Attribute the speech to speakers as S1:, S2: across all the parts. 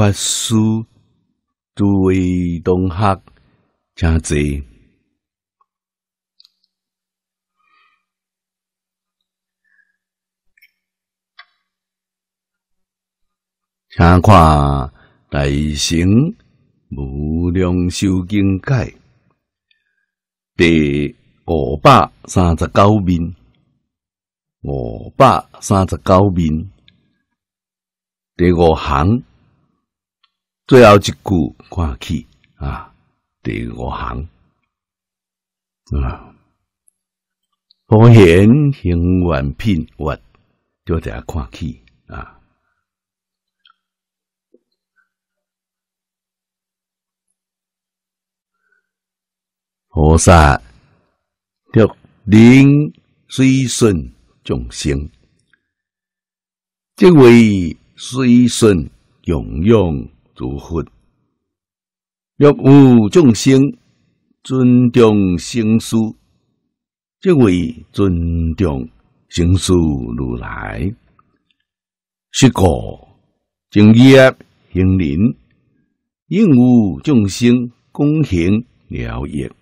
S1: 法师、诸位同学，请坐，请看《大乘无量寿经解》第五百三十九面，五百三十九面。第五行，最后一句看起啊，第五行。啊，普贤行愿品我就在看起啊，菩萨着灵随顺众生，这位。随顺供养诸佛，若有众生尊重生死，即为尊重生死如来。是故正业行灵，应无众生恭行了业。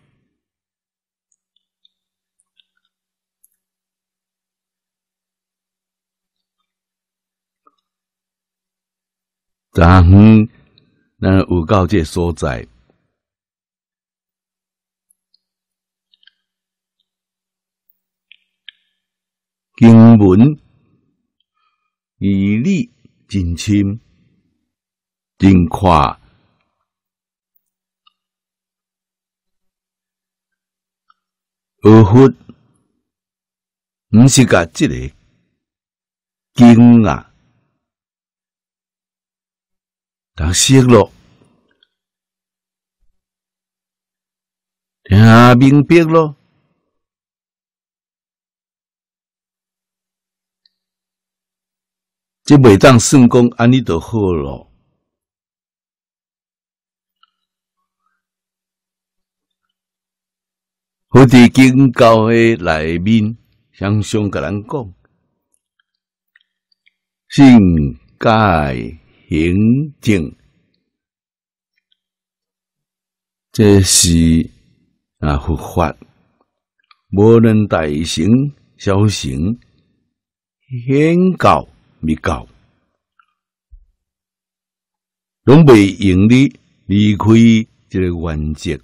S1: 昨昏咱有到这所在，经文义理真深，真快，而佛毋是甲即个经啊。当息咯，听明白咯，即每当算讲安尼就好咯。好伫经教诶内面，向上甲人讲，性解。行正，这是啊佛法，无论大乘小乘，显教密教，拢未用你离开这个原则，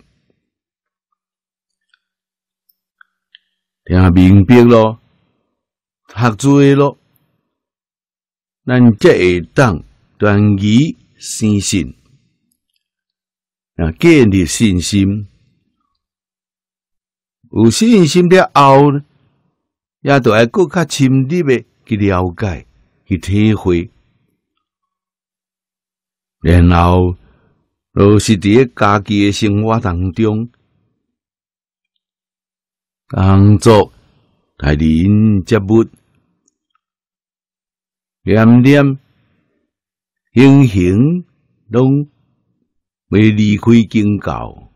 S1: 听明白咯，读做咯，咱这会当。断疑生信啊，建立信心。有信心了后，也都要更较深入的去了解、去体会。然后，若是伫家己的生活当中，工作、待人接物、念念。行行拢未离开经教，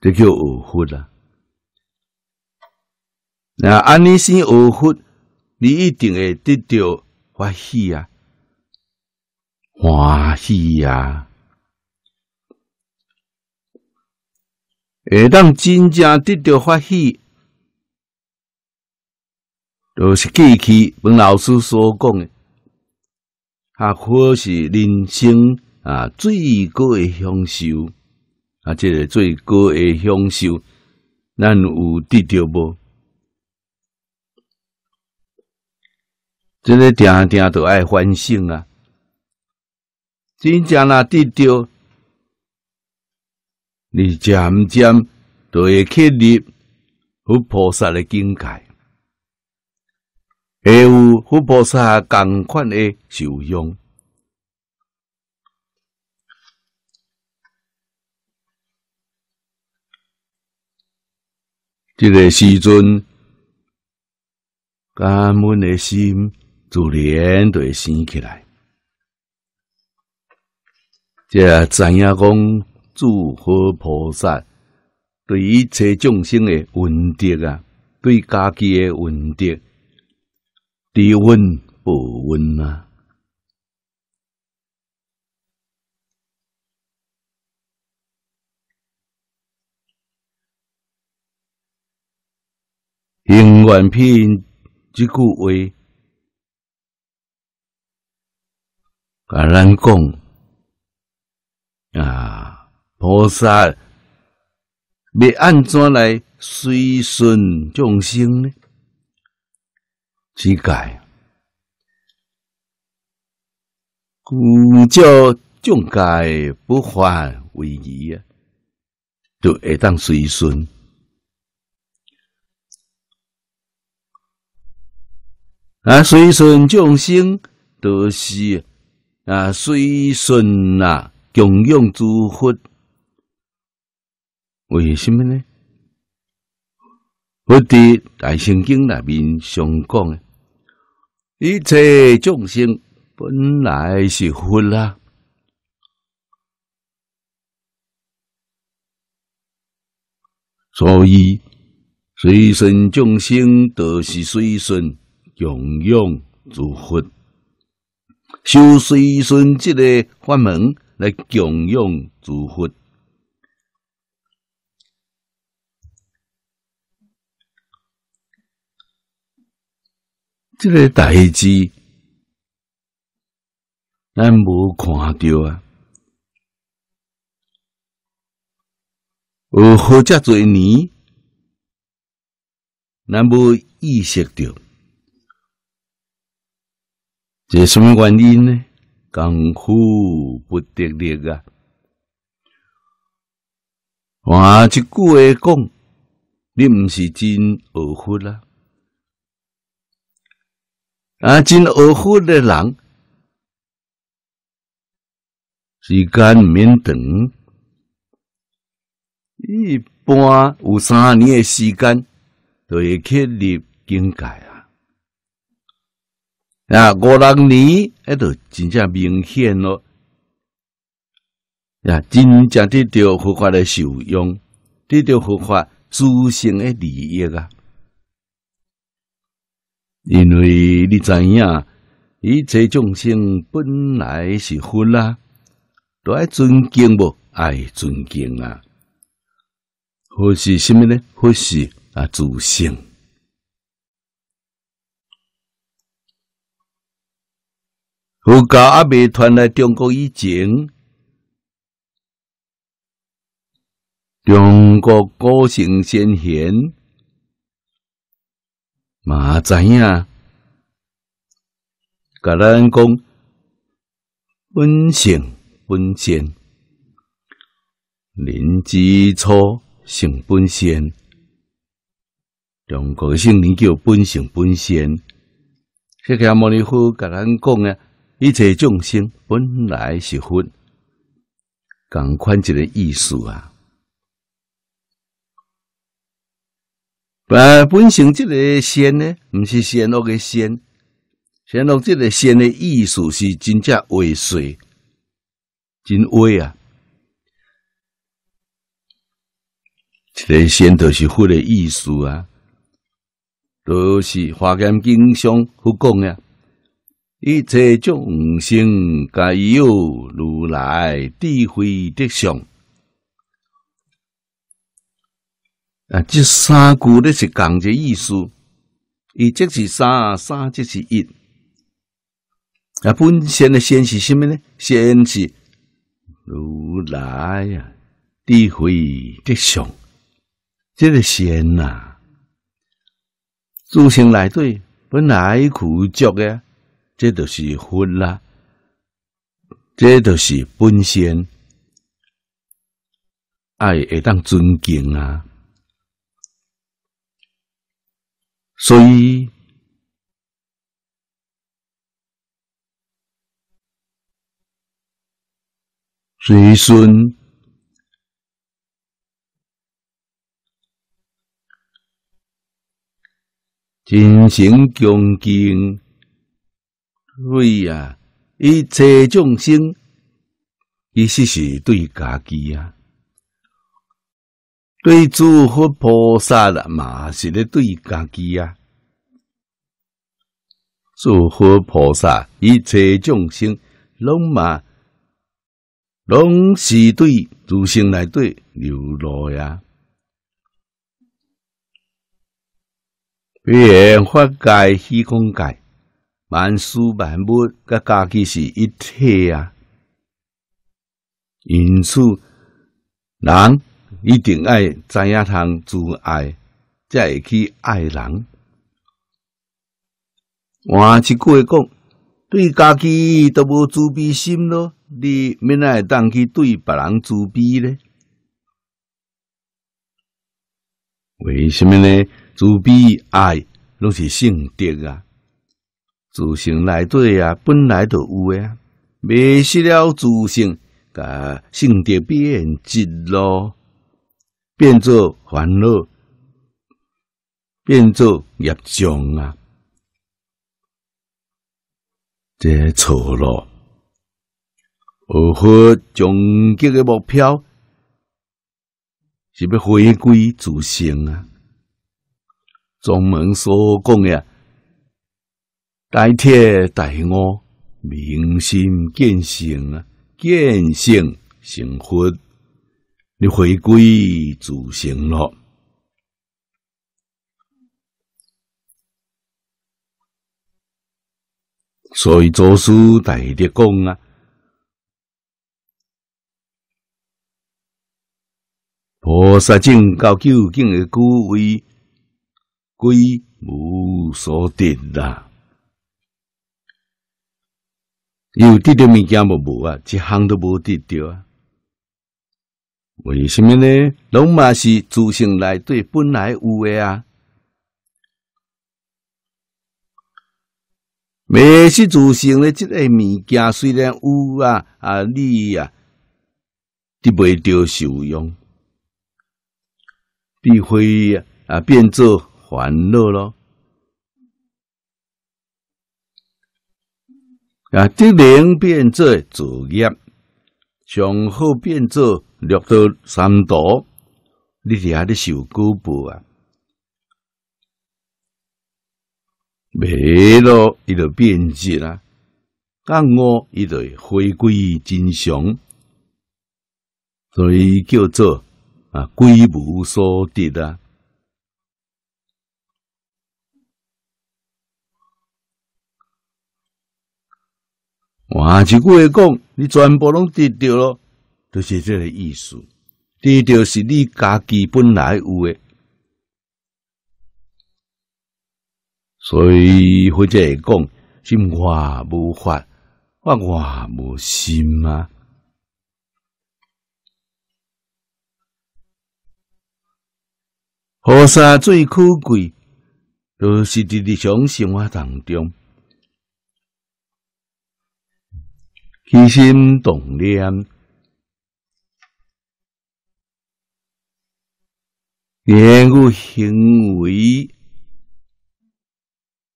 S1: 这叫学佛啦。那安尼先学佛，你一定会得到欢喜啊，欢喜呀！会当真正得到欢喜，都是过去本老师所讲的。啊，或是人生啊最高的享受啊，这个最高的享受，咱有得到无？这个定定都爱反省啊！真正若得到，你渐渐都会去入佛菩萨的境界。会有佛菩萨共款的受用。这个时阵，感恩的心自然就会升起来。这知影讲，诸佛菩萨对一切众生的恩德啊，对家己的恩德。低温不温啊。永远拼这句话，甲人讲啊，菩萨要安怎来随顺众生呢？只解，故叫众界不犯为疑啊，就会当随顺。啊，随顺众生都是啊，随顺啊，供养诸佛。为什么呢？佛伫大圣经内面常讲诶，一切众生本来是佛啦，所以随顺众生都是随顺。供养诸佛，修随顺这个法门来供养诸佛。这个代志，咱无看到啊，有好遮多年，咱无意识到。这什么原因呢？功夫不得力啊！话一句话讲，你唔是真学佛啦。啊，啊真学佛的人，时间免长，一般有三年的时间，就会去入境界。啊，啊五六年，迄度真正明显咯。呀，真正得到佛法的受用，得到佛法自性的利益啊！因为你知影，一切众生本来是佛啦，都爱尊敬不？爱尊敬啊！或是什么呢？或是啊，自性。佛教阿未传来中国以前，中国古圣先贤嘛知影，甲咱讲本性本善，人之初性本善，中国圣人叫本性本善。释迦牟尼佛甲咱讲啊。一切众生本来是佛，共款一个意思啊！啊，本性这个仙呢，毋是仙恶的仙，仙恶这个仙的意思是真正为水，真伪啊！这个仙都是佛的意思啊，都是华严经上所讲呀。一切众生皆有如来智慧德相。啊，这三句咧是讲这意思，一即是三，三即是一。啊，本身的先是什么呢？先是如来啊，智慧德相，这个先呐，诸行来对本来苦足嘅。这就是佛啦，这就是本仙，爱会当尊敬啊。所以，随顺进行恭敬。对呀，一切众生，意思是对家己啊，对诸佛菩萨啦嘛，是咧对家己啊。诸佛菩萨一切众生，拢嘛，拢是对诸生来对流落呀。变法界、虚空界，万事万物，甲家己是一体啊。因此，人一定爱知影通自爱，才会去爱人。换一句话讲，对家己都无自卑心咯，你免会当去对别人自卑呢？为什么呢？自卑爱拢是性德啊，自性内底啊，本来就有诶啊，迷失了自性。甲性德变质咯，变做烦恼，变做业障啊！这错了。而何终极的目标是要回归自性啊？宗门所讲的大铁大我，明心见性啊！见性成佛，你回归自性咯。所以做师大德讲啊，菩萨正到究竟的故位，归无所得啦。有得到物件无无啊，一项都无得到啊？为什么呢？拢嘛是自性内底本来有诶啊？未是自性的即个物件，虽然有啊啊，你啊，得袂着受用，必会啊变作烦恼咯。啊！得灵变做作业，上好变做六到三毒，你伫遐咧受果报啊！未咯，伊就变质啦；干我伊就回归真相，所以叫做啊归无所得啊。换一句话讲，你全部拢得到咯，就是这个意思。得到是你家己本来有诶，所以或者讲，心外无法，法外无心啊。菩萨最可贵，都是伫日常生活当中。起心动念，言语行为，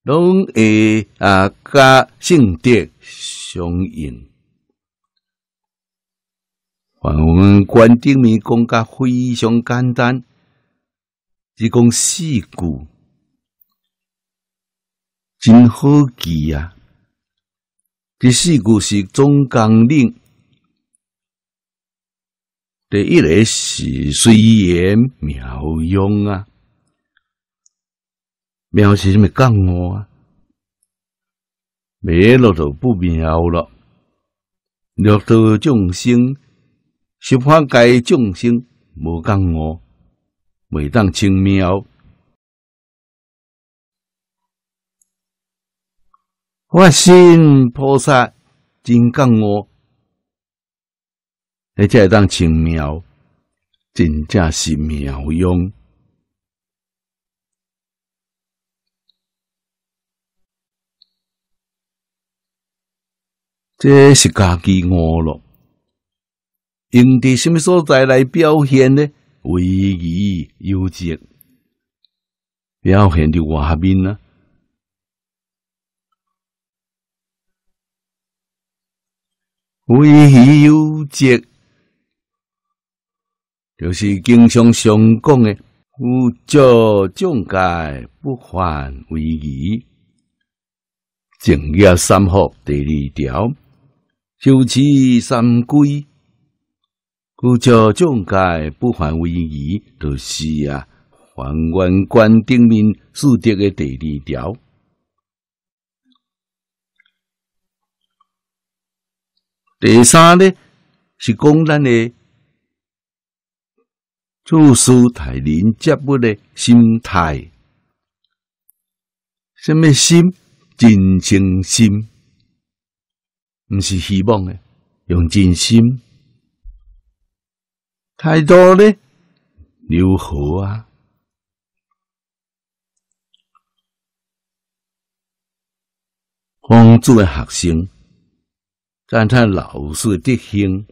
S1: 拢会啊，甲性德相应。我们观顶面讲甲非常简单，只讲四句，真好记啊！第四句是总纲领，第一个是随言妙用啊，妙是什么讲我啊？灭了就不妙了，六道众生，十方界众生无讲我，未当清妙。我信菩萨真讲我，而且当清妙，真正是妙用。这是家己我了，用伫什么所在来表现呢？威仪有节，表现伫外面呢？为喜有节，就是经常常讲的“无教众戒不犯为仪”。正业三福第二条，修持三规，无教众戒不犯为仪，就是啊，还原观顶面四德的第二条。第三呢，是讲咱的做事待人接物的心态。什么心？真诚心，毋是希望的，用真心。态度呢？如何啊？帮助的学生。赞叹老师的德行，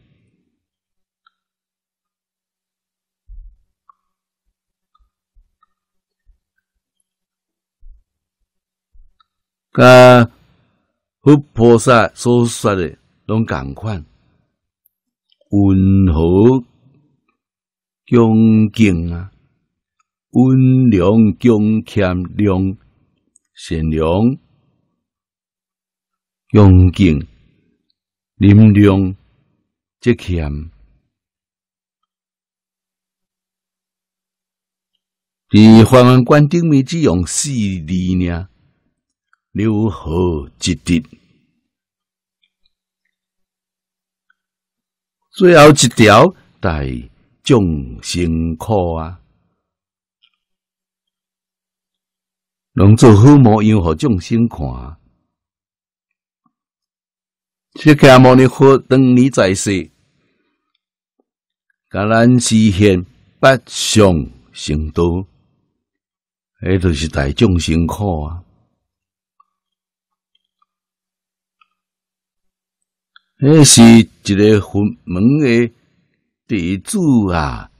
S1: 甲佛菩萨所说的拢共款，温和恭敬啊，温良恭谦良，善良恭敬。林良节俭，伫还原观顶面只用四字呢，如何积德？最后一条大众辛苦啊，能做好模样，和众生看。释迦牟尼佛当年在世，甲咱实现八相成道，迄就是大众辛苦啊！迄是一个佛门的弟子啊，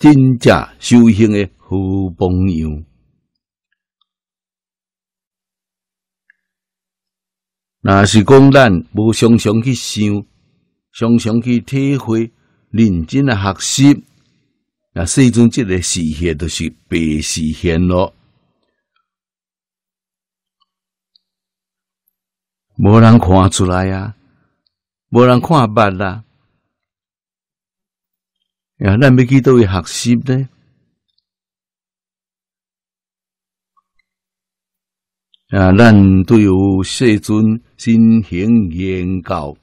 S1: 真正修行的好榜样。那是讲咱无常常去想，常常去体会，认真的学习，那世尊这个实现都是白实现咯，无人看出来呀，无人看捌啦，呀，咱要去倒位学习呢？啊，咱对有世尊心行言教，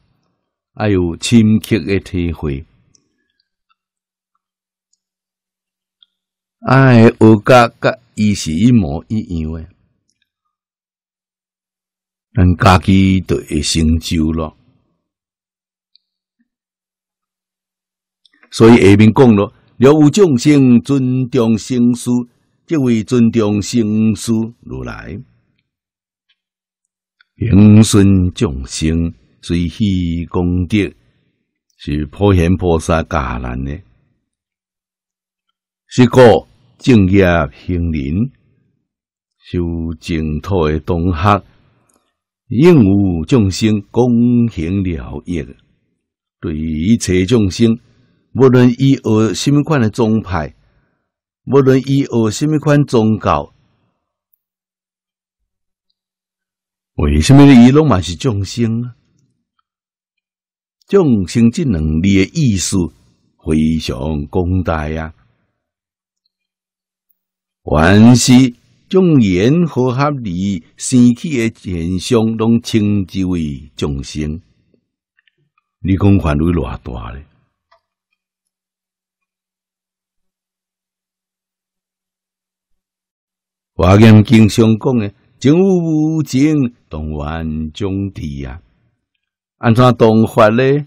S1: 还有深刻的体会。爱学家甲伊是一模一样的，咱家己就会成就咯。所以下面讲咯，了无众生尊重生师，即为尊重生师如来。平顺众生，随喜功德，是普贤菩萨教咱的。是个正业行人，修净土的同学，应有众生恭行了业。对一切众生，无论伊学什么款的宗派，无论伊学什么款宗教。为什么伊拢嘛是众生啊？众生这两字的意思非常广大呀，凡是众缘和合理生起的现象，拢称之为众生。你讲范围偌大咧？华严经上讲的。情无情，动万种地啊！安怎动法呢？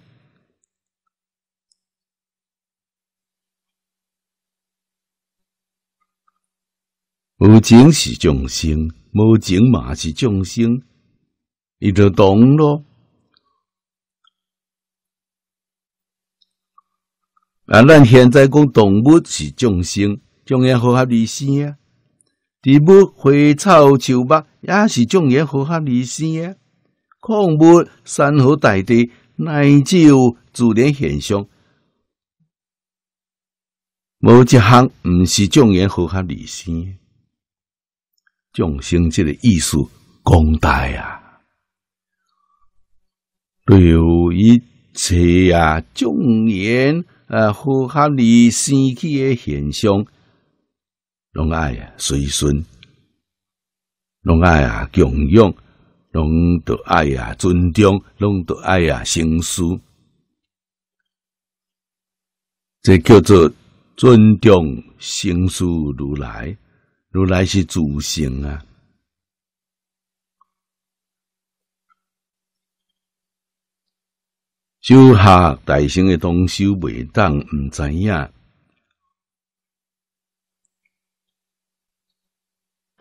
S1: 无情是众生，无情嘛是众生，伊就动咯。啊，咱现在讲动物是众生，种样好合理性啊！植物、花草、树木，也是种言和合而生啊。矿物、山河大地，乃至有自然现象，无一项毋是种言和合而生。众生这个意思广大啊，对于一切啊，众言啊和合而生起的现象。拢爱啊随顺，拢爱啊供养，拢都爱啊尊重，拢都爱啊行事。这叫做尊重行事如来，如来是主性啊。修下大乘的东西未当毋知影，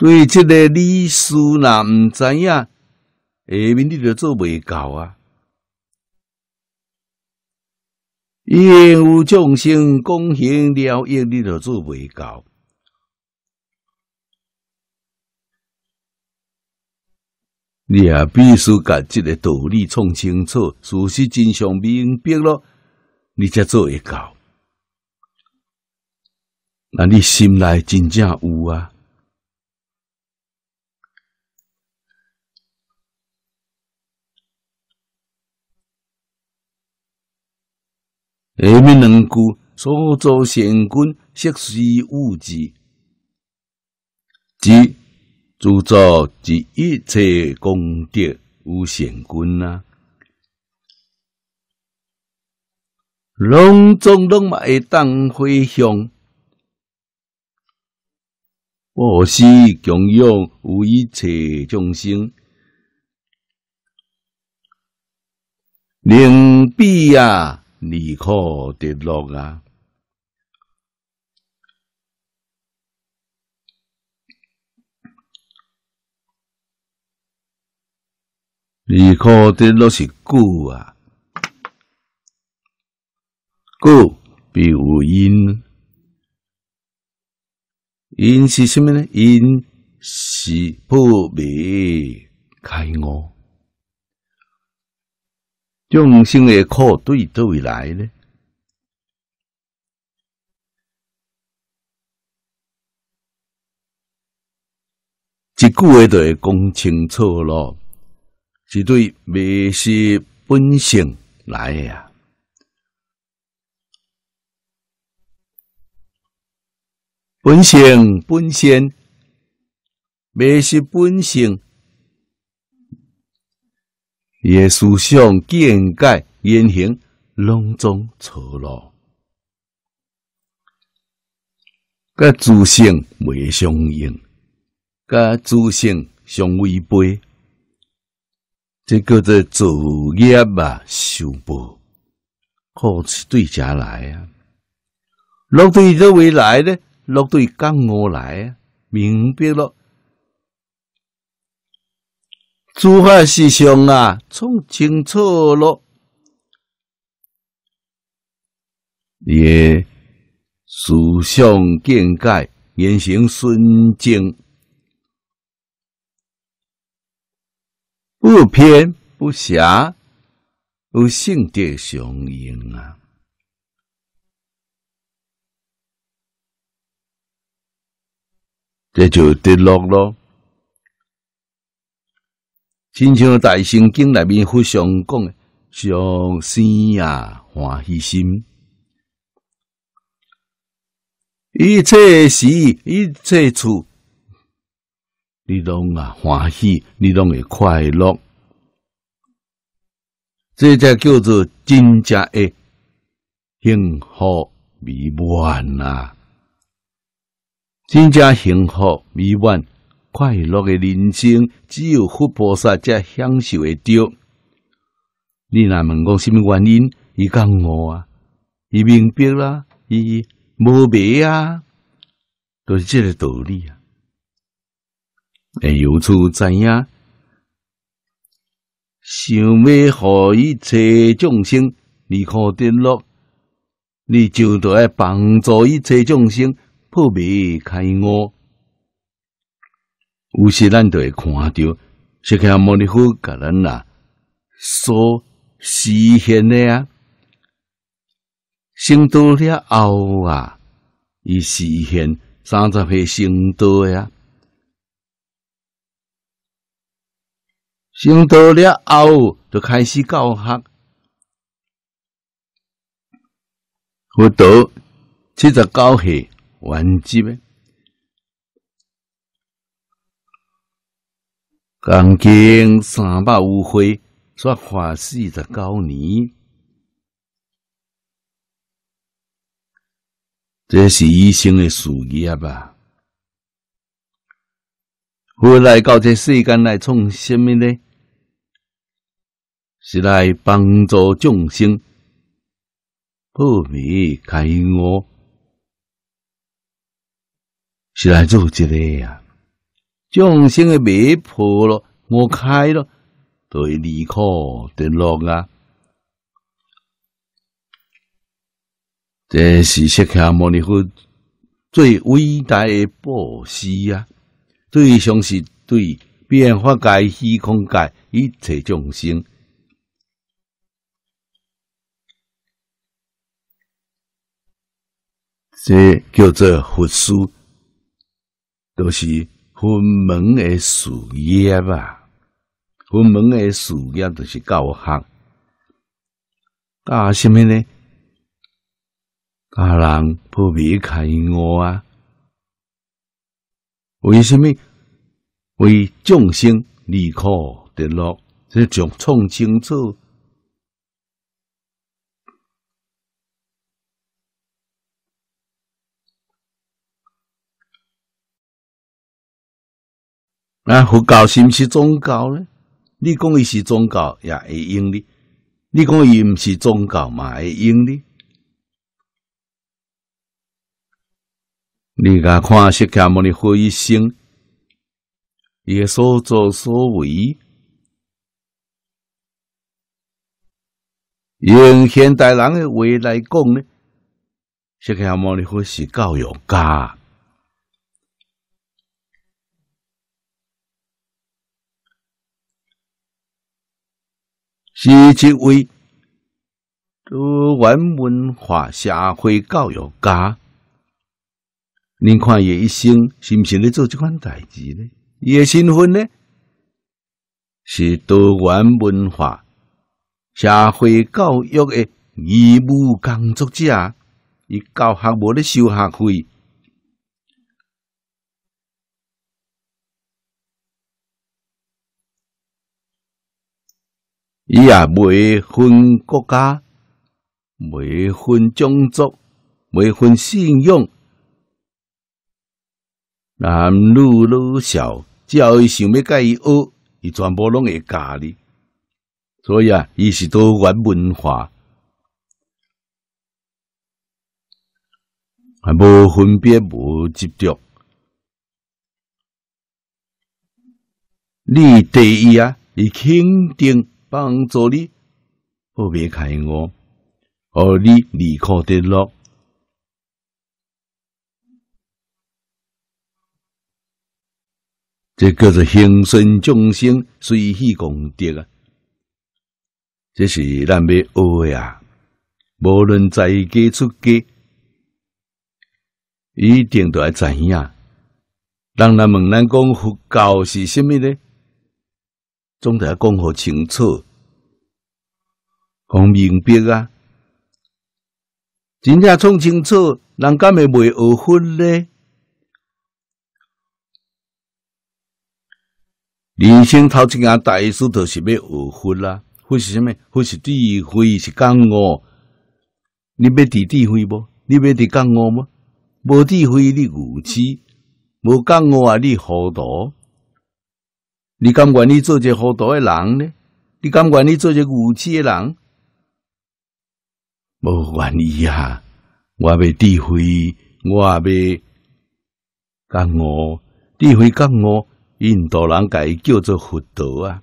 S1: 对这个理事若毋知影，下面你就做未到啊！业有众生公行了业，你就做未到。你也必须把这个道理创清楚，事实真相明白了，你才做会到。那你心内真正有啊？下面两句：所作善根，悉是物质，即。铸造及一切功德无限根啊，隆中拢嘛会当回向，我是供养有一切众生，令彼啊离苦得乐啊。离苦的都是故啊，故必有因，因是什么呢？因是破灭开悟，众生的苦对都会来呢。一句话就会讲清楚咯。是对迷失本性来呀，本性本性，迷失本性，耶思想见解言行拢总错落，甲自性未相应，甲自性相违背。这叫做造业啊，修报，好是对家来啊。落对这未来呢？落对刚我来啊，明白了。诸法实相啊，从清楚了，也思想见解言行顺正。不偏不狭，有性德相应啊！这就得落咯。亲像大圣经内面互相讲的，上生呀欢喜心，一切时一切处。你拢啊欢喜，你拢会快乐，这才叫做真正的幸福美满啊！真正幸福美满、快乐的人生，只有佛菩萨才享受会到。你若问讲什么原因？伊讲我啊，伊明白啦，伊无白啊，都是这个道理啊。会由此知影，想要互一切众生离苦得乐，你就得要帮助一切众生破灭开悟。有时咱就会看到，释迦牟尼佛甲咱啊所实现的啊，成道了后啊，伊实现三十岁成道呀。升到了后，就开始教学。佛道七十九岁完结，刚经三百五岁，说活四十九年，这是医生的事业吧？回来到这世间来创什么呢？是来帮助众生破灭开悟，是来做这个呀。众生的灭破了，我开了，就会离苦得乐啊！这是释迦牟尼佛最伟大的布施啊！对象是对变化界、虚空界一切众生。这叫做佛书，都是分门的事业吧？分门的事业就是教学，教什么呢？教人破灭开悟啊！为什么？为众生离苦得乐，这种创清楚。啊，佛教是毋是宗教呢？你讲伊是宗教也会用哩，你讲伊毋是宗教嘛会用哩。你甲看释迦牟尼佛一生，伊诶所作所为，用现代人诶话来讲呢，释迦牟尼佛是教育家。是一位多元文化社会教育家，您看伊一生是毋是咧做这款代志呢？伊诶身份呢是多元文化社会教育诶义务工作者，伊教学无咧收学费。伊也未分国家，未分种族，未分信仰，男女老少，只要伊想要甲伊学，伊全部拢会教你。所以啊，伊是多元文化，还无分别，无执着。你第一啊，伊肯定。帮助你破灭开我，而你离苦得乐，这叫做行顺众生随喜功德啊！这是咱要学呀，无论在家出家，一定都要知影。人咱问咱讲佛教是甚么呢？总得讲好清楚，讲明白啊！真正讲清楚，人敢会袂学分呢？人生头一件大事，就是要学分啦。分是什么？分是智慧，是觉悟。你要伫智慧无？你要伫觉悟无？无智慧，你愚痴；无觉悟啊，你糊涂。你敢愿意做一个糊涂的人呢？你敢愿意做一个无知的人？无愿意啊！我要智慧，我要觉悟，智慧觉悟，印度人改叫做佛道啊！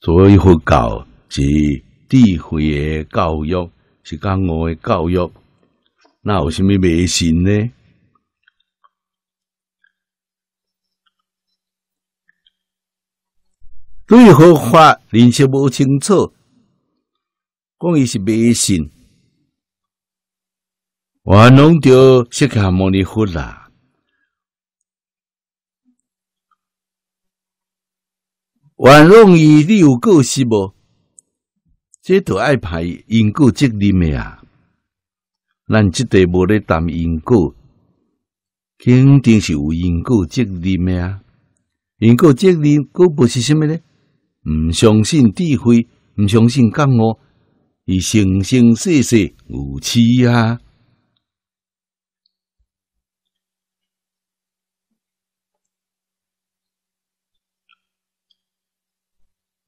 S1: 所以佛教是。智慧的教育是讲我的教育，那有什么迷信呢？对何法认识无清楚，讲伊是迷信，我弄掉释迦牟尼佛啦，我容易你有个性无？这都爱排因果责任的啊！咱即地无咧谈因果，肯定是有因果责任的啊！因果责任，果不是什么呢？毋相信智慧，毋相信觉悟，伊生生世世无痴啊！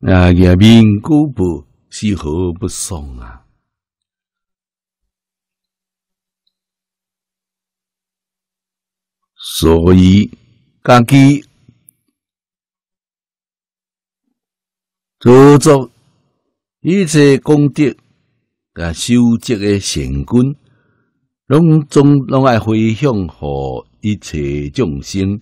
S1: 啊，也民古不是何不爽啊？所以，家己做作一切功德啊，修积的善根，拢总拢爱回向互一切众生。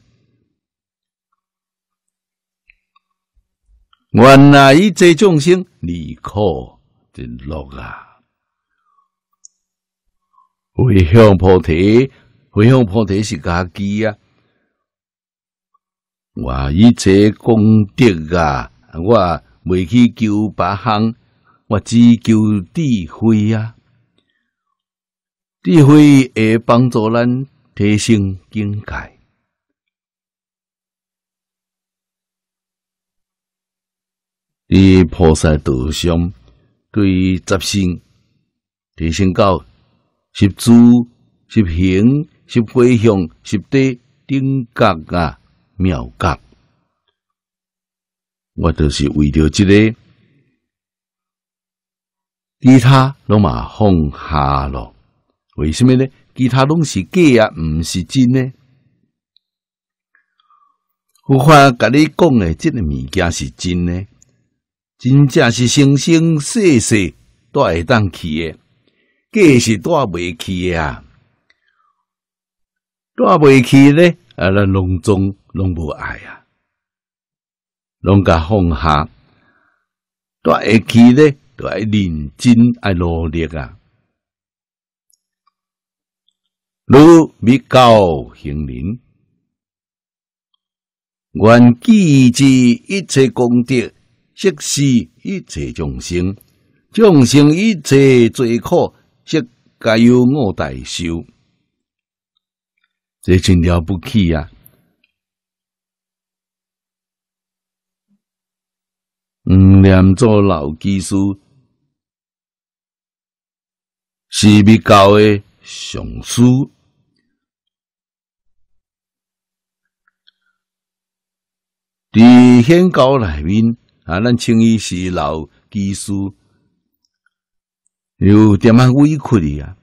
S1: 原来一切众生离苦得乐啊！回向菩提，回向菩提是家己啊！我一切功德啊，我未去求别项，我只求智慧啊！智慧会帮助咱提升境界。以菩萨道上，对十性提升到十住、十行、十回向、十地顶格啊妙格，我就是为着这个，其他拢嘛放下咯。为什么呢？其他拢是假啊，毋是真呢？佛法甲你讲的这个物件是真呢？真正是生生世世都会当去的，计是带袂去啊！带袂去咧，啊，咱拢总拢无爱啊，拢甲放下，带会去咧，都爱认真爱努力啊！如密教行人，愿记之一切功德。悉是一切众生，众生一切罪苦，悉皆由我代受，这真了不起啊！唔念做老技师，是必教的上师，伫显教内面。啊，咱称伊是老技术，有点啊委屈哩啊。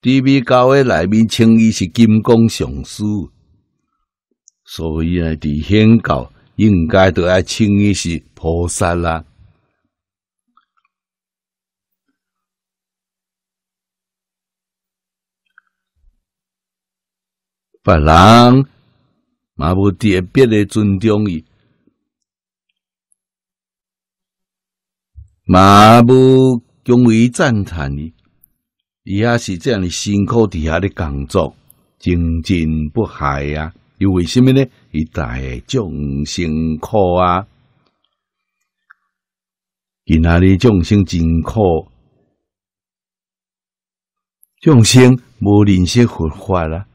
S1: 地比教诶内面称伊是金刚上师，所以啊，伫显教应该都要称伊是菩萨啦。别人嘛无特别的尊重伊。嘛无恭维赞叹伊，伊也是这样的辛苦底下的工作，精进不懈啊！又为什么呢？伊带众生苦啊！今仔日众生真苦，众生无认识佛法啦，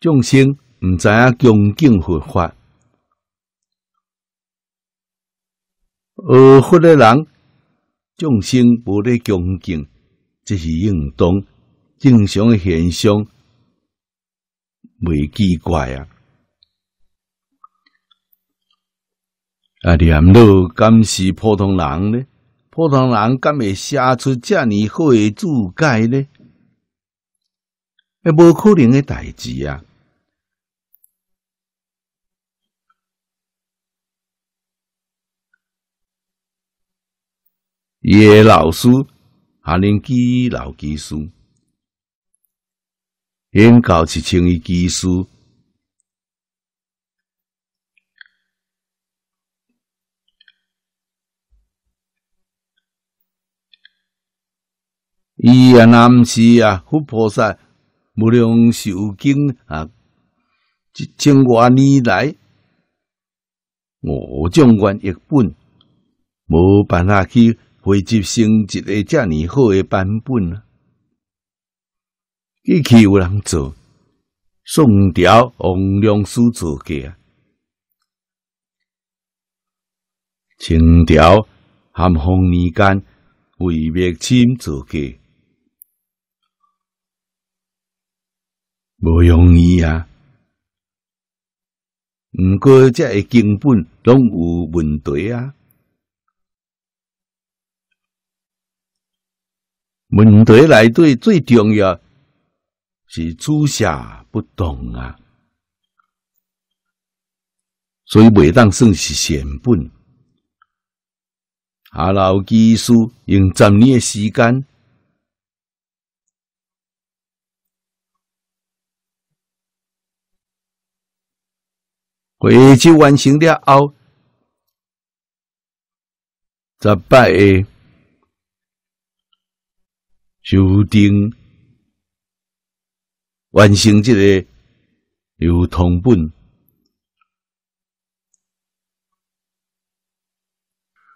S1: 众生毋知影恭敬佛法。学佛的人，众生无咧恭敬，这是应当正常的现象，未奇怪啊！啊，念老敢是普通人呢？普通人敢会写出这样好的注解呢？那无可能的代志啊！伊诶老师，下年纪老技术，因教是称伊技术，伊也南是啊，佛菩萨无量寿经啊，一千多年来，我将观一本。无办法去汇集成一个遮尔好诶版本啊！过去有人做，宋朝王良书做过啊，清朝咸丰年间魏灭清做过，无容易啊！毋过遮个根本拢有问题啊！问题内底最重要是主写不动啊，所以未当算是成本。下老技术用十年时间，绘制完成了后，十八个。修订完成这个流通本，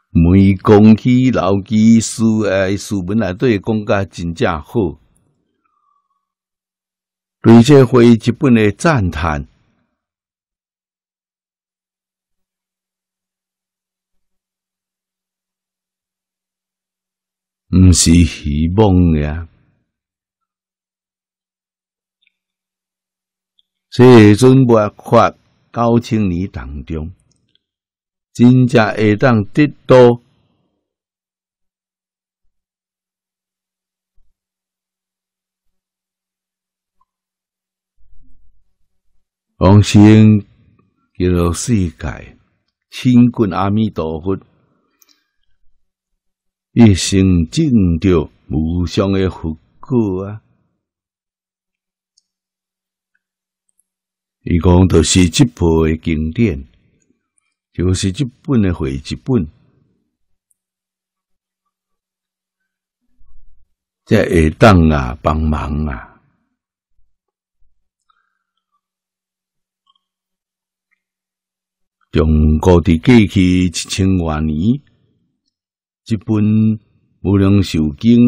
S1: 每讲起老技术诶，书本内底讲甲真正好，对这会一本的赞叹。毋是希望呀！这阵末法九千年当中，真正会当得到往生叫做世界，亲近阿弥陀佛。一生证着无上的福果啊！伊讲就是这部的经典，就是这本的绘一本，这会当啊帮忙啊！中国的过去一千多年。一本《无量寿经》，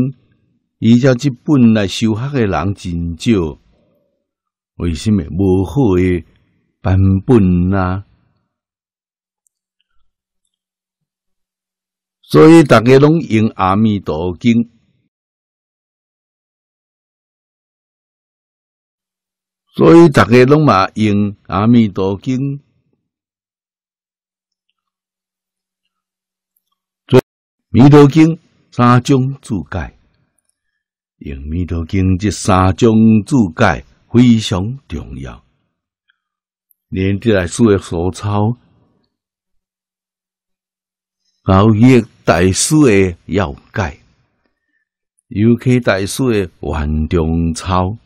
S1: 依照这本来修学的人真少，为什么无好的版本啊？所以大家拢用《阿弥陀经》，所以大家拢嘛用《阿弥陀经》。弥陀经三种注解，用弥陀经这三种注解非常重要。连这来书的所抄，熬夜大书的要解，尤其大书的万中抄。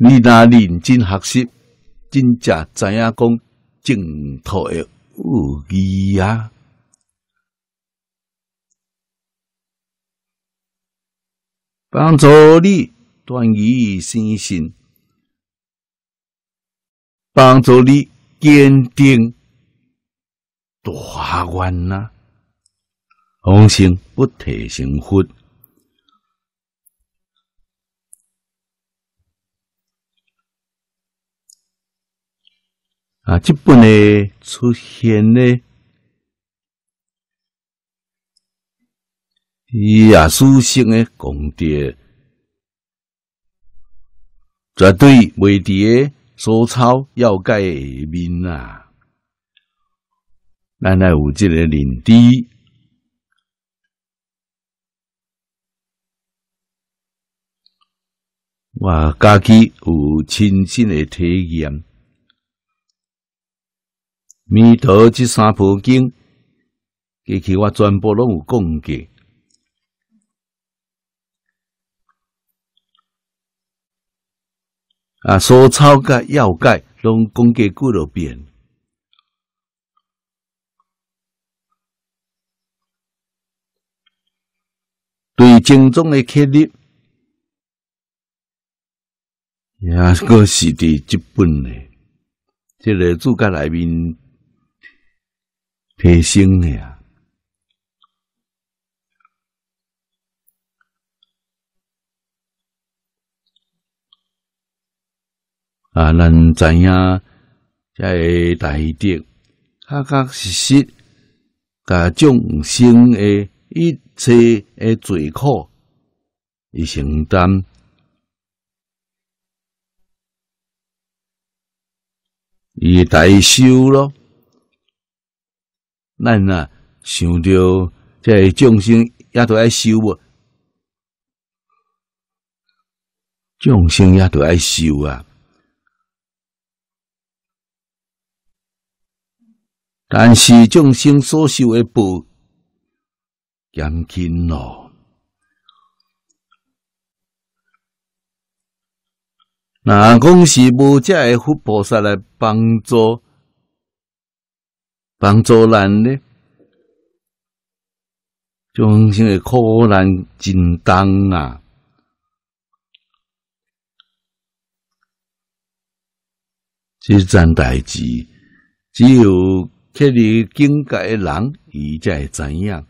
S1: 你若认真学习，真正知影讲净土的有义啊！帮助你断疑生信，帮助你坚定大愿呐，红心不提成佛。啊，这本呢出现呢，耶稣性的功德，绝对未伫所抄要改面啊！咱来有这个认知，我家己有亲身的体验。弥陀这三部经，过去我全部拢有讲过。啊，所抄甲要解，拢讲过几多遍。对正宗的确立，也个是伫即本咧，即个主角内面提升的啊。啊，咱知影即大德，确确实实，甲众生的一切的罪苦，伊承担。伊代修咯，咱啊想着这众生也都爱修无，众生也都爱修啊。但是众生所修的报减轻咯。那讲是无遮会佛菩萨来帮助帮助咱呢？众生的苦难真重啊！即件代志，只有克立境界的人，伊才会知影。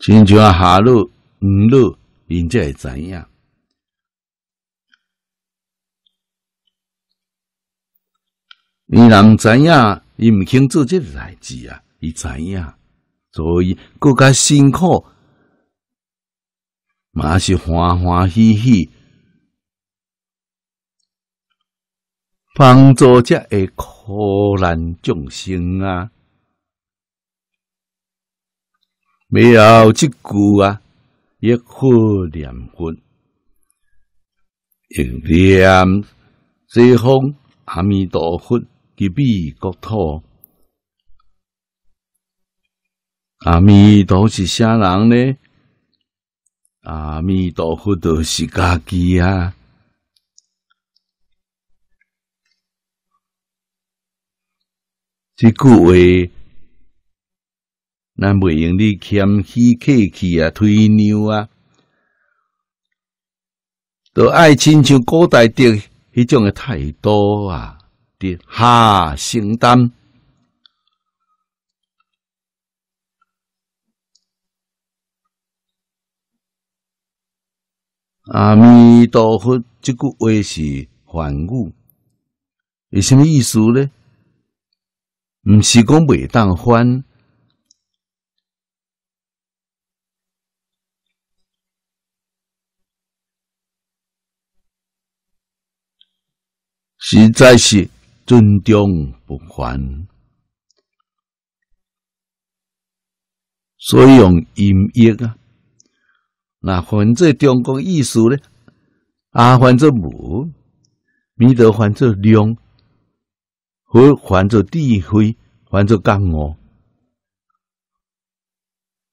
S1: 亲像下落、五落，因才会知影。伊人知影，伊毋肯做这个代志啊！伊知影，所以更加辛苦，嘛是欢欢喜喜，帮助这个苦难众生啊！没有即句啊，一佛念佛，一念西方阿弥陀佛及彼国土。阿弥陀是啥人呢？阿弥陀佛都是家己啊！这句话。咱袂用你谦虚客气啊，推牛啊，都爱亲像古代的迄种的态度啊，的下承担。阿弥陀佛，这句话是梵语，有什么意思呢？毋是讲袂当翻。实在是尊重不凡，所以用音译啊。那换做中国意思呢？阿换做无，弥陀换做量，或换做智慧，换做觉悟。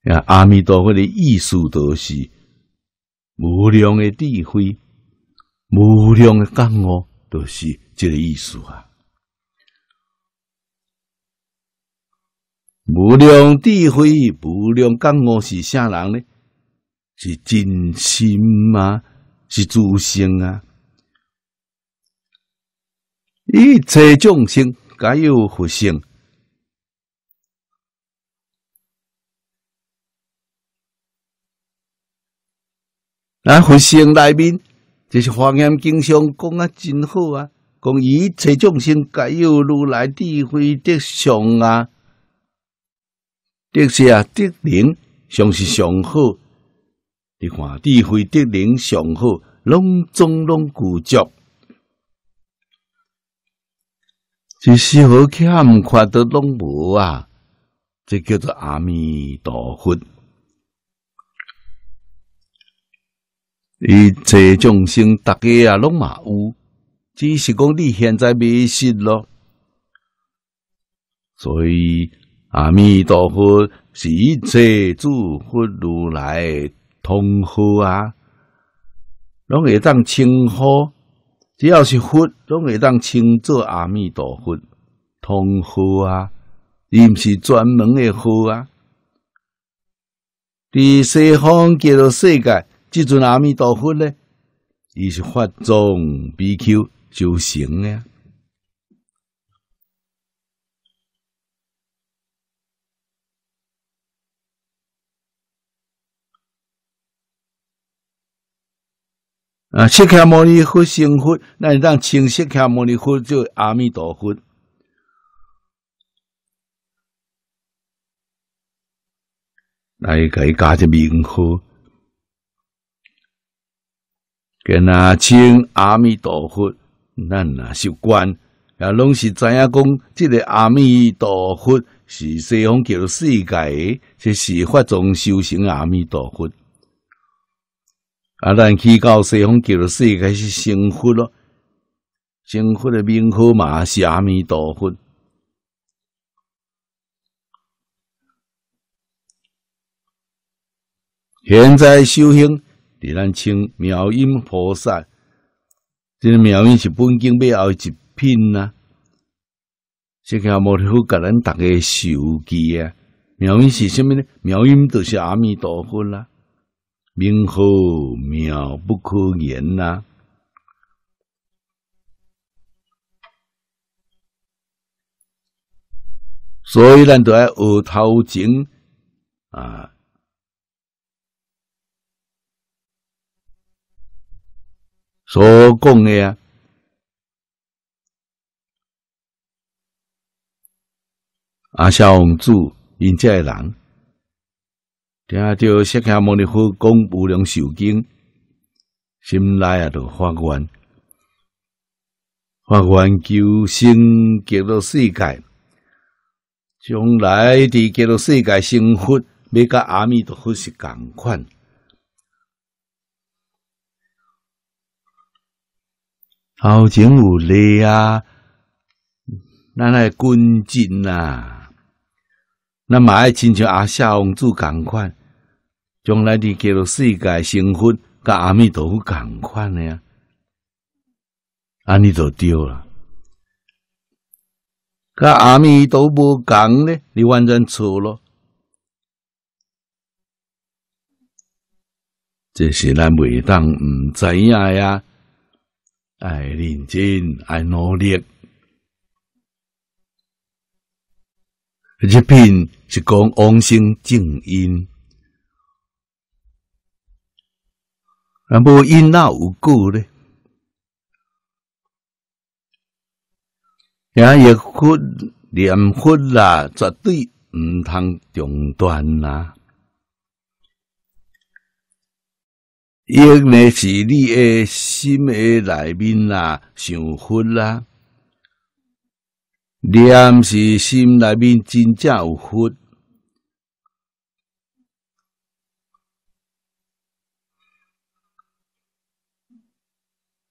S1: 啊，阿弥陀佛的意思都是无量的智慧，无量的觉悟，都是。这个意思啊，无量智慧、无量觉悟是啥人呢？是真心吗？是诸生啊！一切众生皆有佛性，那佛性内面，就是《华严经》上讲啊，真好啊！讲一切众生皆有如来智慧德相啊，德是啊德灵上是上好。你看智慧德灵上好，拢总拢具足，只是好欠缺的拢无啊。这叫做阿弥陀佛。一切众生大家啊，拢嘛有。只是讲你现在迷信咯，所以阿弥陀佛是一切诸佛如来通好啊，拢会当称呼，只要是佛，拢会当称作阿弥陀佛通好啊。伊毋是专门诶好啊。伫西方极乐世界，即阵阿弥陀佛咧，伊是法种比丘就行诶。啊，释迦牟尼佛成佛，咱当称释迦牟尼佛叫阿弥陀佛。来给加一名号，跟那称阿弥陀佛，咱那习惯，也拢是知影讲，这个阿弥陀佛是西方叫世界，这是法中修行阿弥陀佛。啊，咱去到西方极乐世界是成佛咯，成佛的名号嘛是阿弥陀佛。现在修行，伫咱称妙音菩萨，这个妙音是本经背后一品呐。这个摩尼佛甲咱大家受记啊，妙音是什么呢？妙音就是阿弥陀佛啦。名号妙不可言呐，所以咱都要学头前啊，所讲的啊，阿小王子因这人。听到释迦牟尼佛讲无量寿经，心内啊就发愿，发愿求生极乐世界，将来伫极乐世界生活，要甲阿弥陀佛是共款。头前有礼啊，咱来尊敬呐，那嘛爱亲像阿夏王子共款。将来的极乐世界生活，甲阿弥陀佛共款的呀，安尼就对了。甲阿弥陀佛共呢，你完全错了。这是咱未当毋知影呀，爱认真，爱努力。这篇是讲往生正因。啊，无因那有果咧，也亦佛念佛啦，绝对毋通中断啦。因呢是你诶心诶内面啦，想佛啦，念是心内面真正有佛。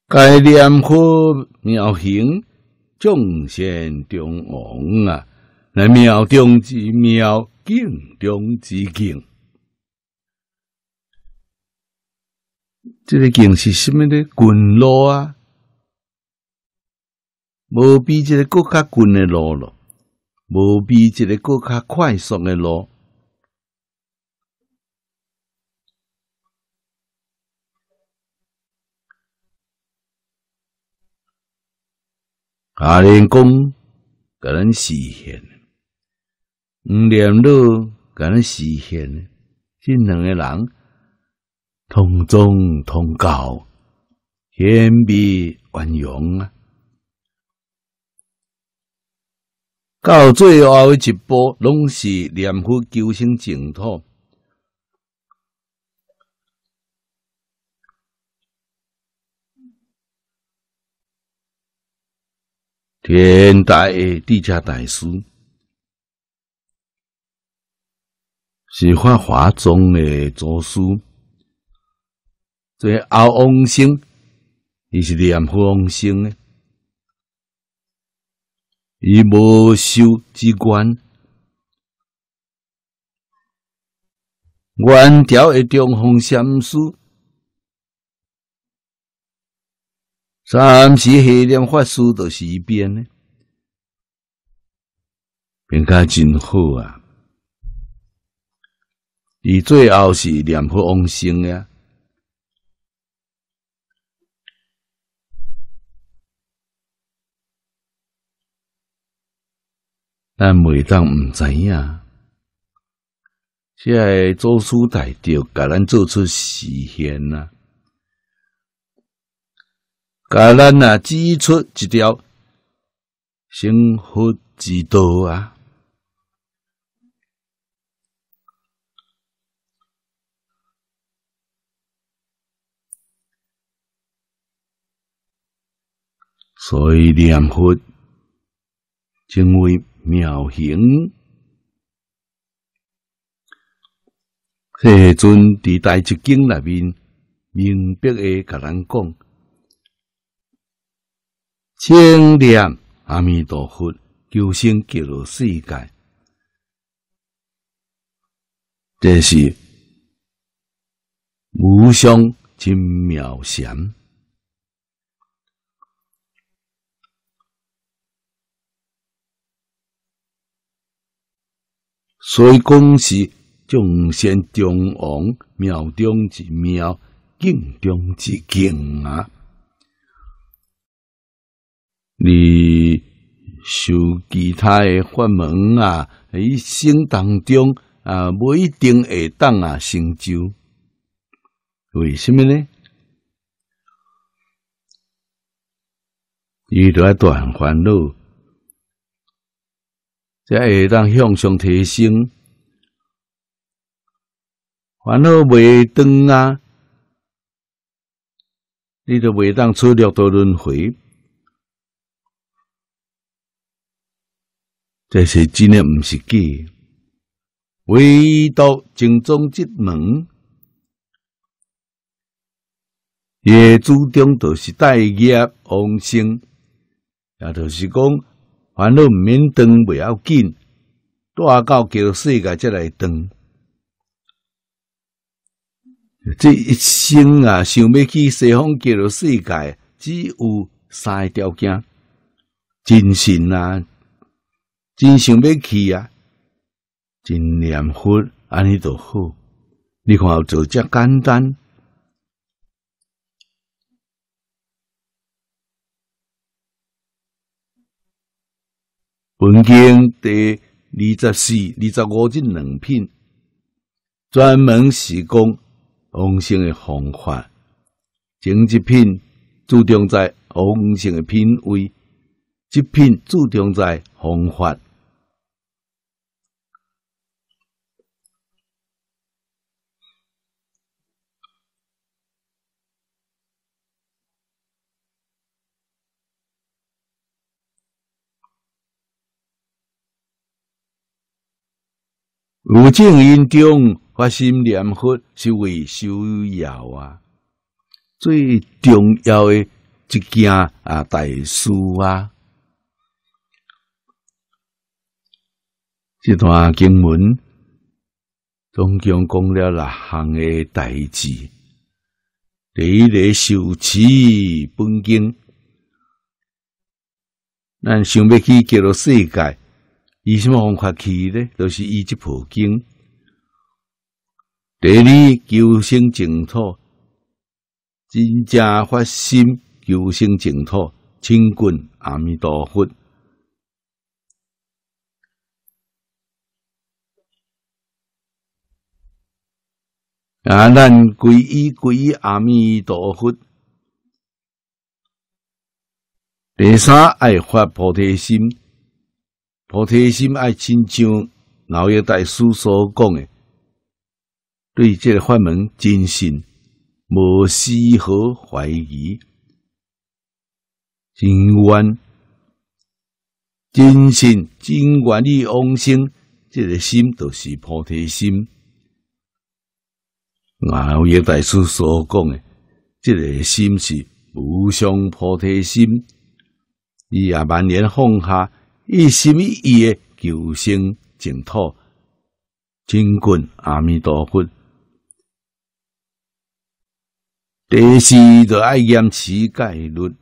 S1: 该念佛妙行，众贤中王啊！那妙中之妙，境中之境。这个境是什么呢？近路啊，无比这个更加近的路咯，无比这个更加快速的路。阿莲公甲咱实现，五念路甲咱实现，这两个人同宗同教，谦卑圆融啊！到最后一步，拢是念佛求生净土。天大的地家大师，是法华宗的祖师，这敖王生，伊是念佛王生的，伊无修之观，原条的中峰禅师。三时黑念法师就是一边呢，变甲真好啊！伊最后是念佛往生呀。但每当毋知影，即个祖师大德甲咱做出实现呐，甲咱啊指出一条生活之道啊。所以念佛成为。妙行，迄阵伫大智经内面明白诶，甲咱讲，清念阿弥陀佛，求生极乐世界，这是无上真妙善。所以讲是众仙中王，庙中之庙，境中之境啊！你受其他的法门啊，一生当中啊，不一定会当啊成就。为什么呢？遇到断烦恼。才会当向上提升，烦恼未断啊！你就未当出六道轮回，这是真的，毋是假。唯独正宗之门，也注重就是待业往生，也就是讲。烦恼毋免断，袂要紧，带到叫世界才来断。这一生啊，想要去西方极乐世界，只有三个条件：真心啊，真想要去啊，真念佛，安尼就好。你看做遮简单。本经第二十四、二十五这两品，专门是讲往生的方法。前一品注重在往生的品位，一品注重在方法。有正因中发心念佛是为修要啊，最重要的一件啊大事啊。这段经文总共讲了六项的代志，第一个受持本经，咱想要去极乐世界。以什么方法去呢？就是以这部经。第二，求生净土，真正发心求生净土，亲近阿弥陀佛。啊，咱皈依皈依阿弥陀佛。第三，爱发菩提心。菩提心爱亲像老叶大师所讲的，对这个法门真心，无丝毫怀疑，真愿真信真愿意往生，这个心就是菩提心。老叶大师所讲的，这个心是无上菩提心，伊也万年放下。以什么意的求生净土，亲近阿弥陀佛。第四就爱严持戒律，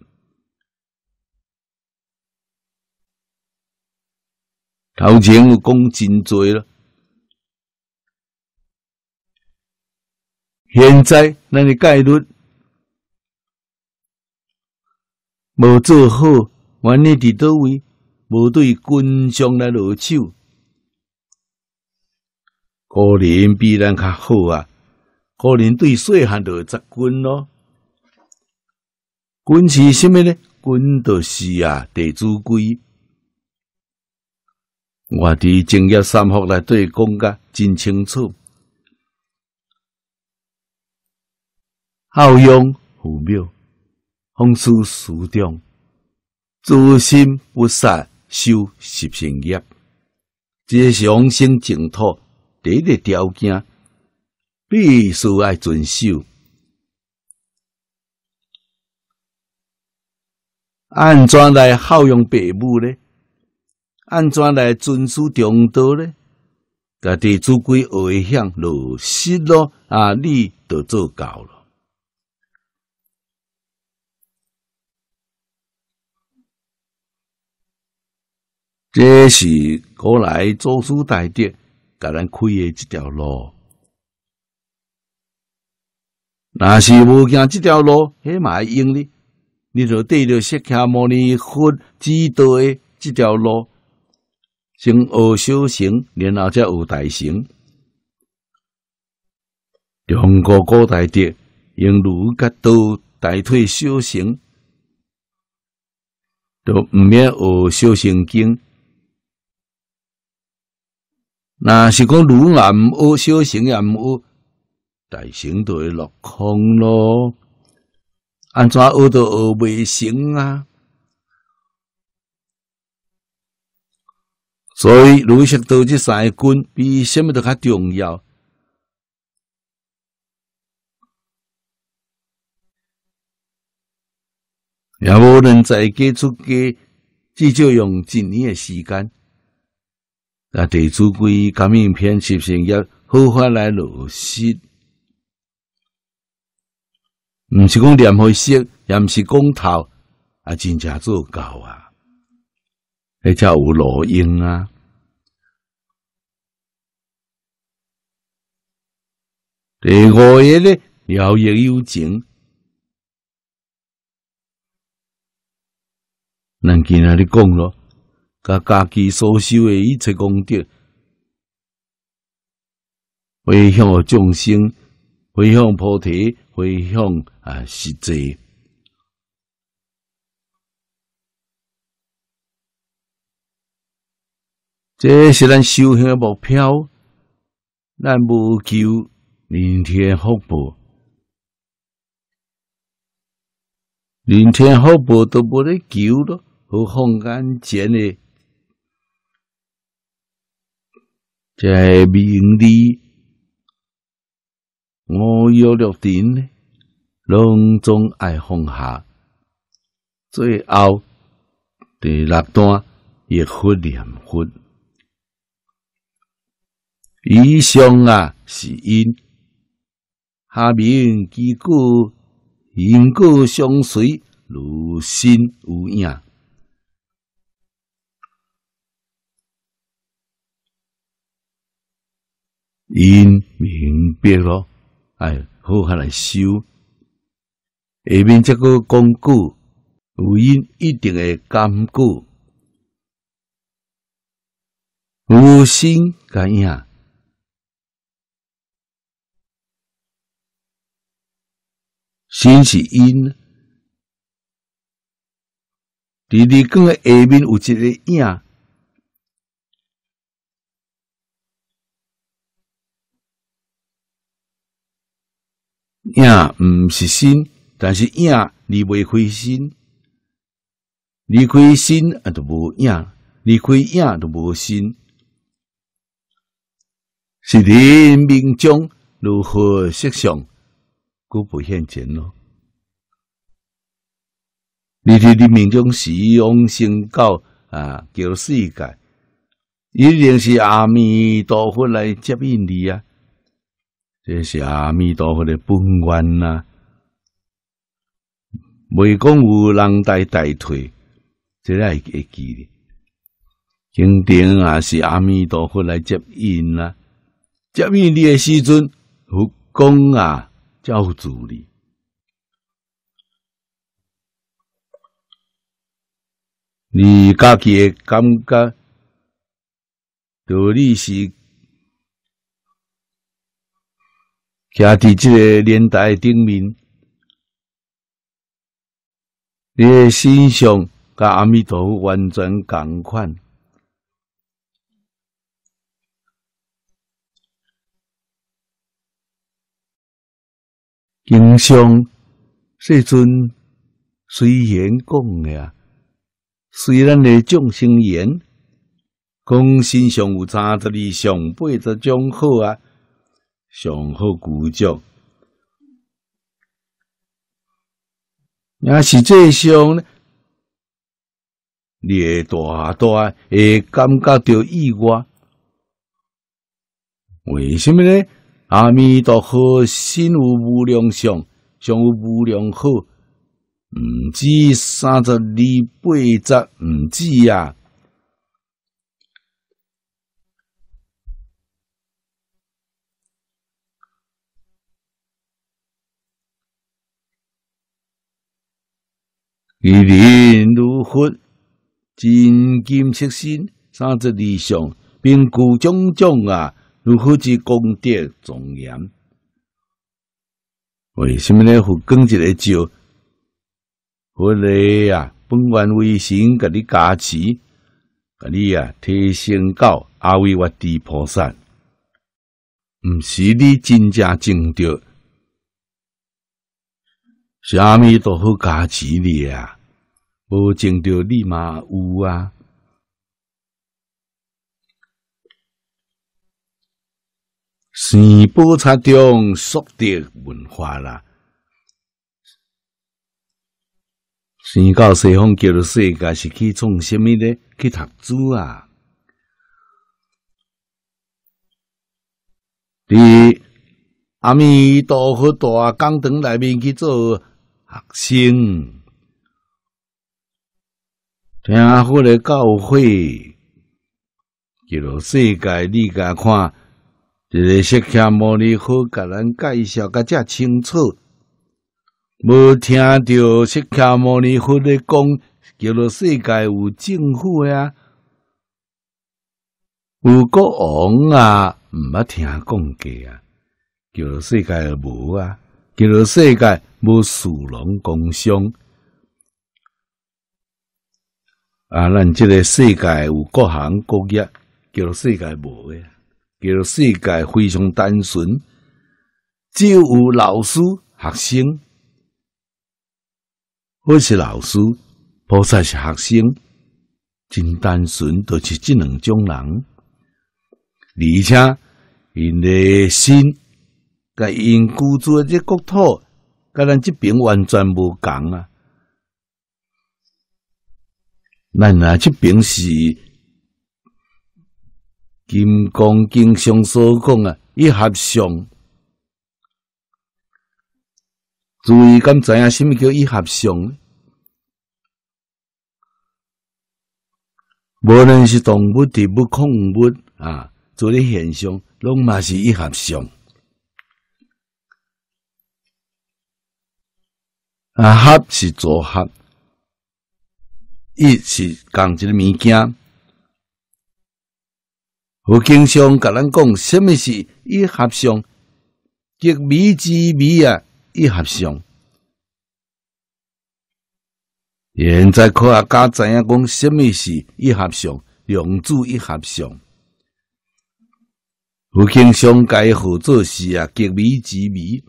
S1: 头前有讲真多了，现在咱的概率无做好，原因伫倒位？无对军将来落手，可能比咱较好啊！可能对细汉就执军咯。军是虾米呢？军就是啊，地主规。我伫正业三福来对讲个真清楚，孝养父母，风师师长，诛心不杀，修十善业，这是往生净土第一个条件，必须爱遵守。安怎来孝养父母呢？安怎来遵守中道呢？家己做归回向落实咯，啊，你都做到了。这是古来祖师大德甲咱开的这条路。若是无行这条路，迄嘛用哩？你就对着释迦牟尼佛指导的这条路。先学小行，然后才有大行。中国古代的用儒甲道代替修行，都毋免学小乘经。那是讲儒也毋学，小乘也毋学，大乘都会落空咯。安怎学都学未成啊？所以，儒释道这三个根比什么都较重要。也无人在家出家，至少用一年的时间。啊，地主规革命片是不是要好法来落实？毋是讲念会识，也毋是讲头，啊，真正做够啊！迄才有路用啊！第五个咧，了亦有情。咱今仔日讲咯，甲家己所修的一切功德，回向众生，回向菩提，回向啊实际。这是咱修行的目标，咱无求明天福报，明天福报都无得求咯，何况眼前的这名利，我有六点呢，隆中爱放下，最后第六段亦忽念忽。以上啊是因，下面几个因果相随，如心无影。因明白咯，哎，好好来修。下面这个讲句，有因一定会感觉，无心感应。心是因，伫你讲诶下面有一个影，影毋是心，但是影离袂开心，离开心啊，就无影；离开影就无心，是人命中如何设想？都不现前咯。你伫你命中是用心教啊，叫世界，一定是阿弥陀佛来接引你啊！这是阿弥陀佛的本愿呐。未讲有人代代替，这来会记哩。经典啊，是阿弥陀佛来接引啊，接引你的时阵，佛公啊，教助你。你家己的感觉，道理是，徛伫即个年代顶面，你诶心上，甲阿弥陀佛完全共款。经常世尊虽然讲呀。虽然诶众生言，讲身上有三十二相八十种好啊，上好古足，也是这上呢，你大大会感觉到意外。为什么呢？阿弥陀佛，心有无量相，相有无量好。毋止三十二八十，毋止呀！一人如佛，真金色身，三十二相，并具种种啊，如何之功德庄严？为什么呢？佛讲一个就。佛咧啊，本愿为神，甲你加持，甲你啊提升到阿维瓦地菩萨，毋是你真正正着，是阿弥陀佛加持你啊，无正着你嘛有啊，是菩萨中速得文化啦。先到西方叫做世界是去从什么呢？去读书啊！伫阿弥陀佛大讲堂内面去做学生，听佛的教诲，叫做世界你家看，一个释迦牟尼佛甲咱介绍甲遮清楚。无听到释迦牟尼佛咧讲，叫做世界有政府啊，有国王啊，毋捌听讲过啊，叫做世界无啊，叫做世界无属龙工商啊，咱即个世界有各行各业，叫做世界无诶，叫做世界非常单纯，只有老师学生。我是老师，菩萨是学生，真单纯，都是这两种人，而且因的心，甲因居住诶即国土，甲咱这边完全无共啊。咱啊这边是金刚经上所讲啊，一合相。注意，敢知影什么叫一合相？无论是动物、植物、矿物啊，做的现象，拢嘛是一合相。啊，合是组合，一是共一个物件。我经常甲咱讲，什么是一合相？极微之微啊！一合相，现在科学家知影讲什么是一合相，量子一合相。有经常解合作是啊，极微之微。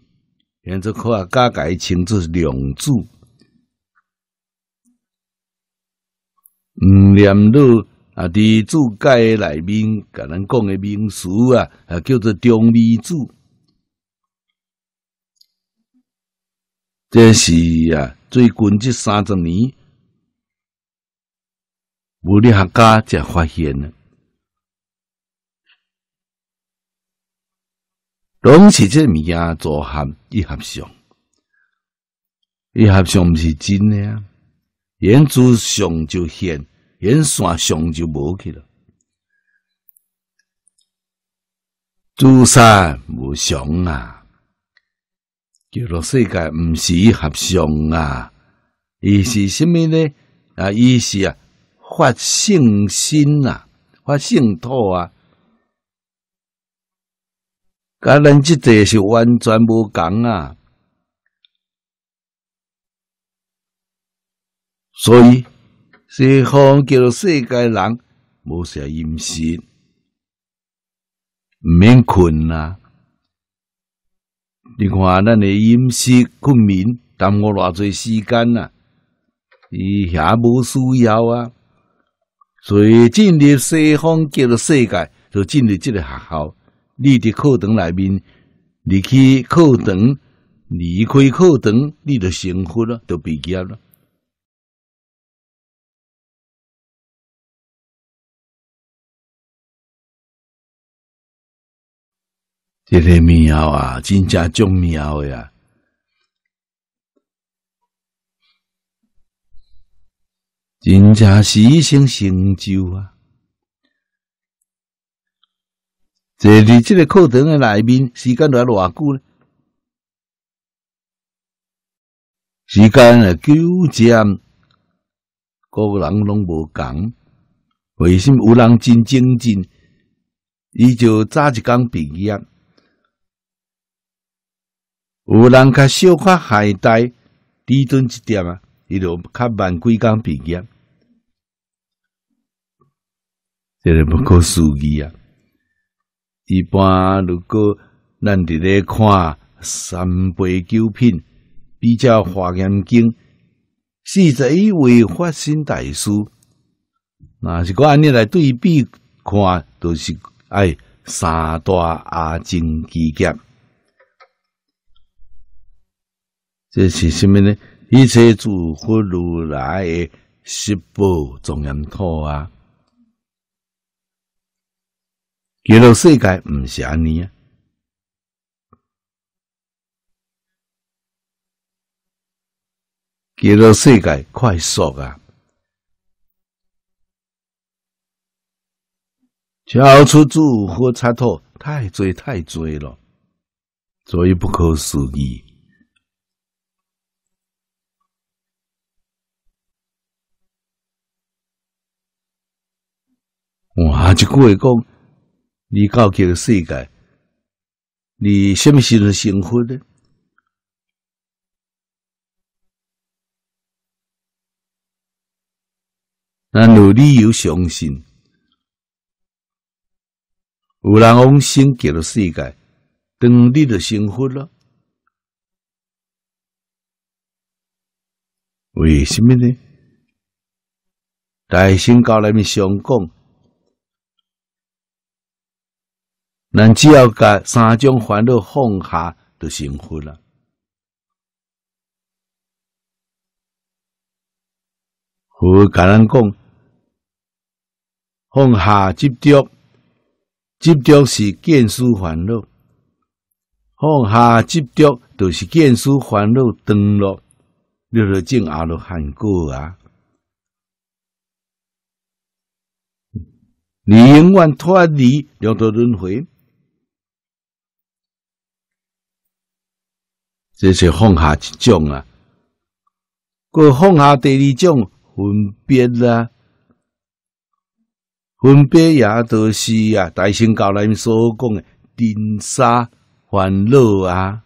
S1: 现在科学家改称作量子。嗯，念到啊，伫注解内面，甲咱讲的名词啊，啊叫做中微子。这是啊，最近这三十年，物理学家才发现拢是即物件组合一合相，一合相毋是真诶啊！眼珠上就现，眼线上就无去了。诸善无相啊，叫做世界毋是一合相啊，伊是虾米呢？啊，伊是啊，发性心啊，发性土啊。甲咱即个是完全无共啊！所以西方叫做世界人无啥饮食，毋免困啊！你看咱的饮食困眠耽误偌济时间啊！伊遐无需要啊！所以进入西方叫做世界，就进入即个学校。你伫课堂内面，你去课堂，离开课堂，你就成佛了，就毕业了。这个妙啊，真正重妙呀！真正是一生成就啊！坐伫即个课堂诶内面，时间来偌久呢？时间啊，久渐，个人拢无共。为什么有人真精进？伊就早一工毕业；有人较小可懈怠，低顿一点啊，伊就较慢几工毕业。这个不可思议啊！一般如果咱伫咧看三杯九品比较华严经，四十一位发心大师，那是讲安尼来对比看，都是爱三大阿僧祇劫。这是什么呢？一切诸佛如来的十宝庄严土啊！极乐世界毋是安尼啊！极乐世界快速啊！超出诸佛刹土太多太多了，所以不可思议。哇！一句话讲。你到这个世界，你什么时候成佛呢？那努力有相信，有人往生极乐世界，当你就成佛了。为什么呢？大圣教里面上讲。咱只要甲三种烦恼放下，就成佛了。佛甲咱讲，放下执着，执着是见思烦恼；放下执着，就是见思烦恼断了，你就证阿罗汉果啊！你永远脱离六道轮回。这是放下一种啊，过放下第二种分别啦，分别也都是啊，大乘教里面所讲的尘沙烦恼啊。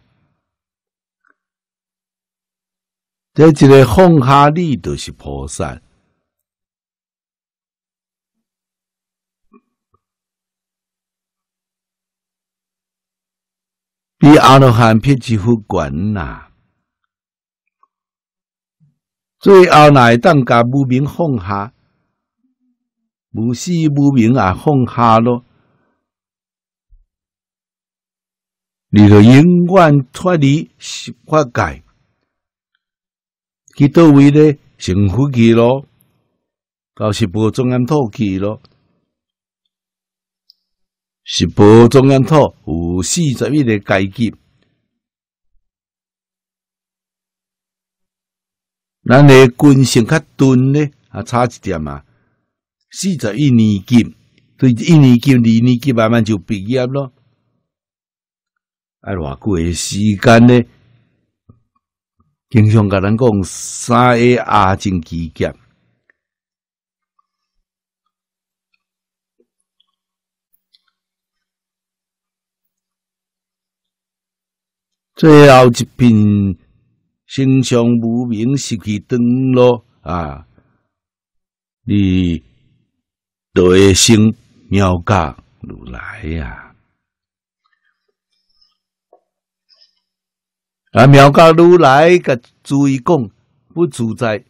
S1: 这一个放下你，就是菩萨。比阿罗汉品质好悬呐！最后乃当甲无明放下，无始无明也放下咯，你就永远脱离十法界，去到位呢？成佛去咯，到十宝中央土去咯。是宝中央土有四十一个阶级，咱的军性较钝呢，啊差一点啊。四十一年级，对一年级、二年级慢慢就毕业咯。爱偌久诶时间呢？经常甲咱讲三个阿正基劫，最后一片形象无名失去灯咯啊！你都会生妙觉如来呀！啊！妙觉如来甲注意讲不自在，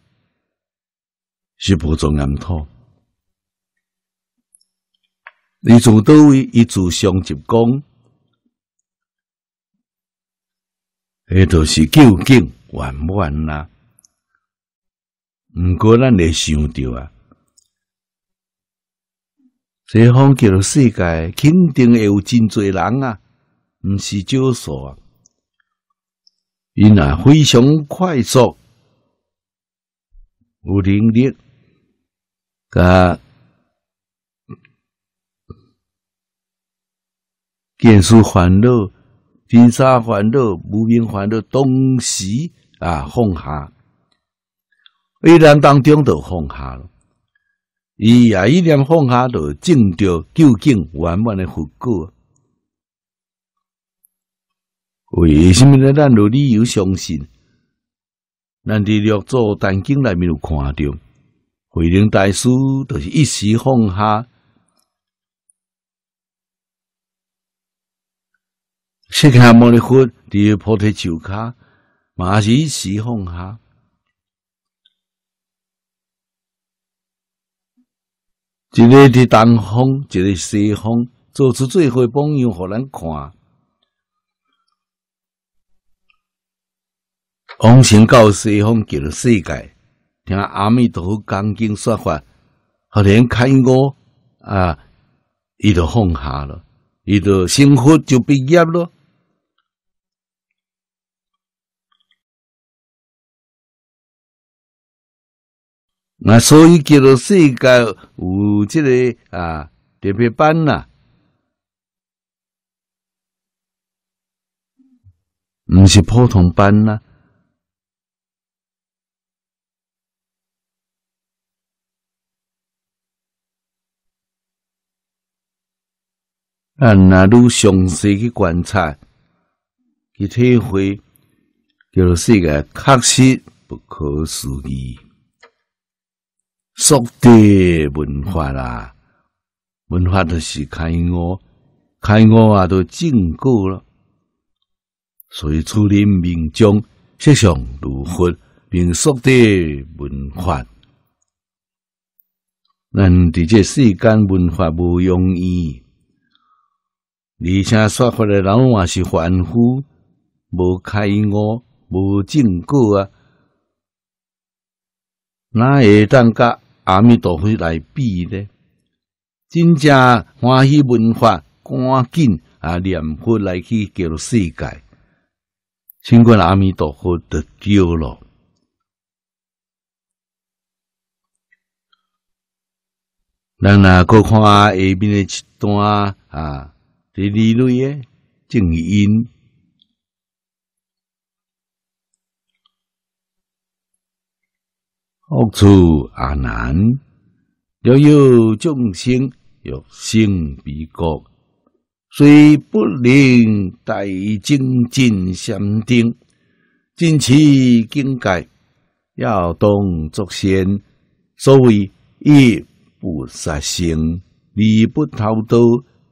S1: 是不中言土。你住倒位，一住上集讲，迄都是究竟圆满啦。毋过咱会想着啊，西方叫做世界，肯定会有真侪人啊，毋是少数啊。因啊非常快速，有能力，甲见思烦恼、金沙烦恼、无明烦恼，同时啊放下，一然当中就放下了。伊啊一念放下，就证着究竟圆满的佛果。为什么呢？咱有理由相信，咱伫六祖坛经内面有看到，慧能大师就是一时放下，释迦牟尼佛伫菩提树下，嘛是一时放下，一个伫东方，一个西方，做出最好榜样，互咱看。往生到西方极乐世界，听阿弥陀佛讲经说法，后连开悟啊，伊就放下了，伊就幸福就毕业了。那所以叫做世界有这个啊特别班呐，唔是普通班呐。啊，那愈详细去观察、去体会，叫做世界确实不可思议。速地文化啦，文化就是开悟，开悟啊都证果了。所以出人民众实相如佛，并速地文化。咱伫这世间文化无容易。而且说法的人也是凡夫，无开悟，无正果啊！哪会当甲阿弥陀佛来比呢？真正欢喜文化，赶紧啊念佛来去救世界，请问阿弥陀佛得救了。咱啊，搁看下面的一段啊。第二类诶，正音恶处阿难，若有众生欲生彼国，虽不能大精进禅定，尽其境界，要动作先，所谓一不杀生，二不偷盗。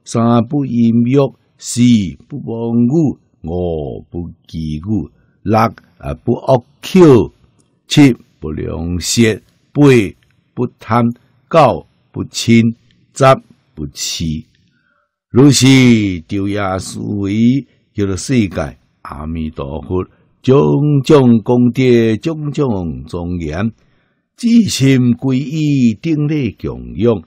S1: 三不淫欲，四不妄语，五不绮语，六啊不恶口，七不良舌，八不贪，九不亲，十不欺。如是昼夜思维，叫做世界阿弥陀佛，种种功德，种种庄严，至心归依，顶礼供养。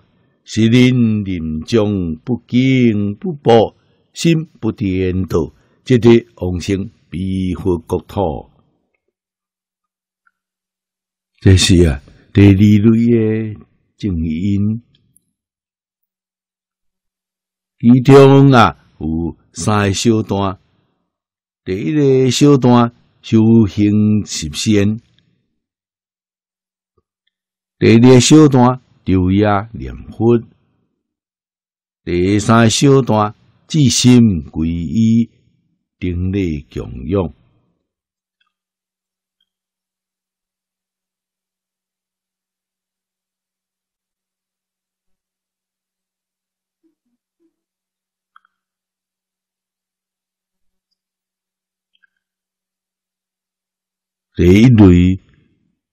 S1: 是人临终不敬不怖，心不颠倒，即得往生彼佛国土。这是啊，第二类的正因，其中啊有三个小段，第一个小段修行十仙，第二个小段昼夜念佛，第三个小段至心皈依，顶礼供养。第一类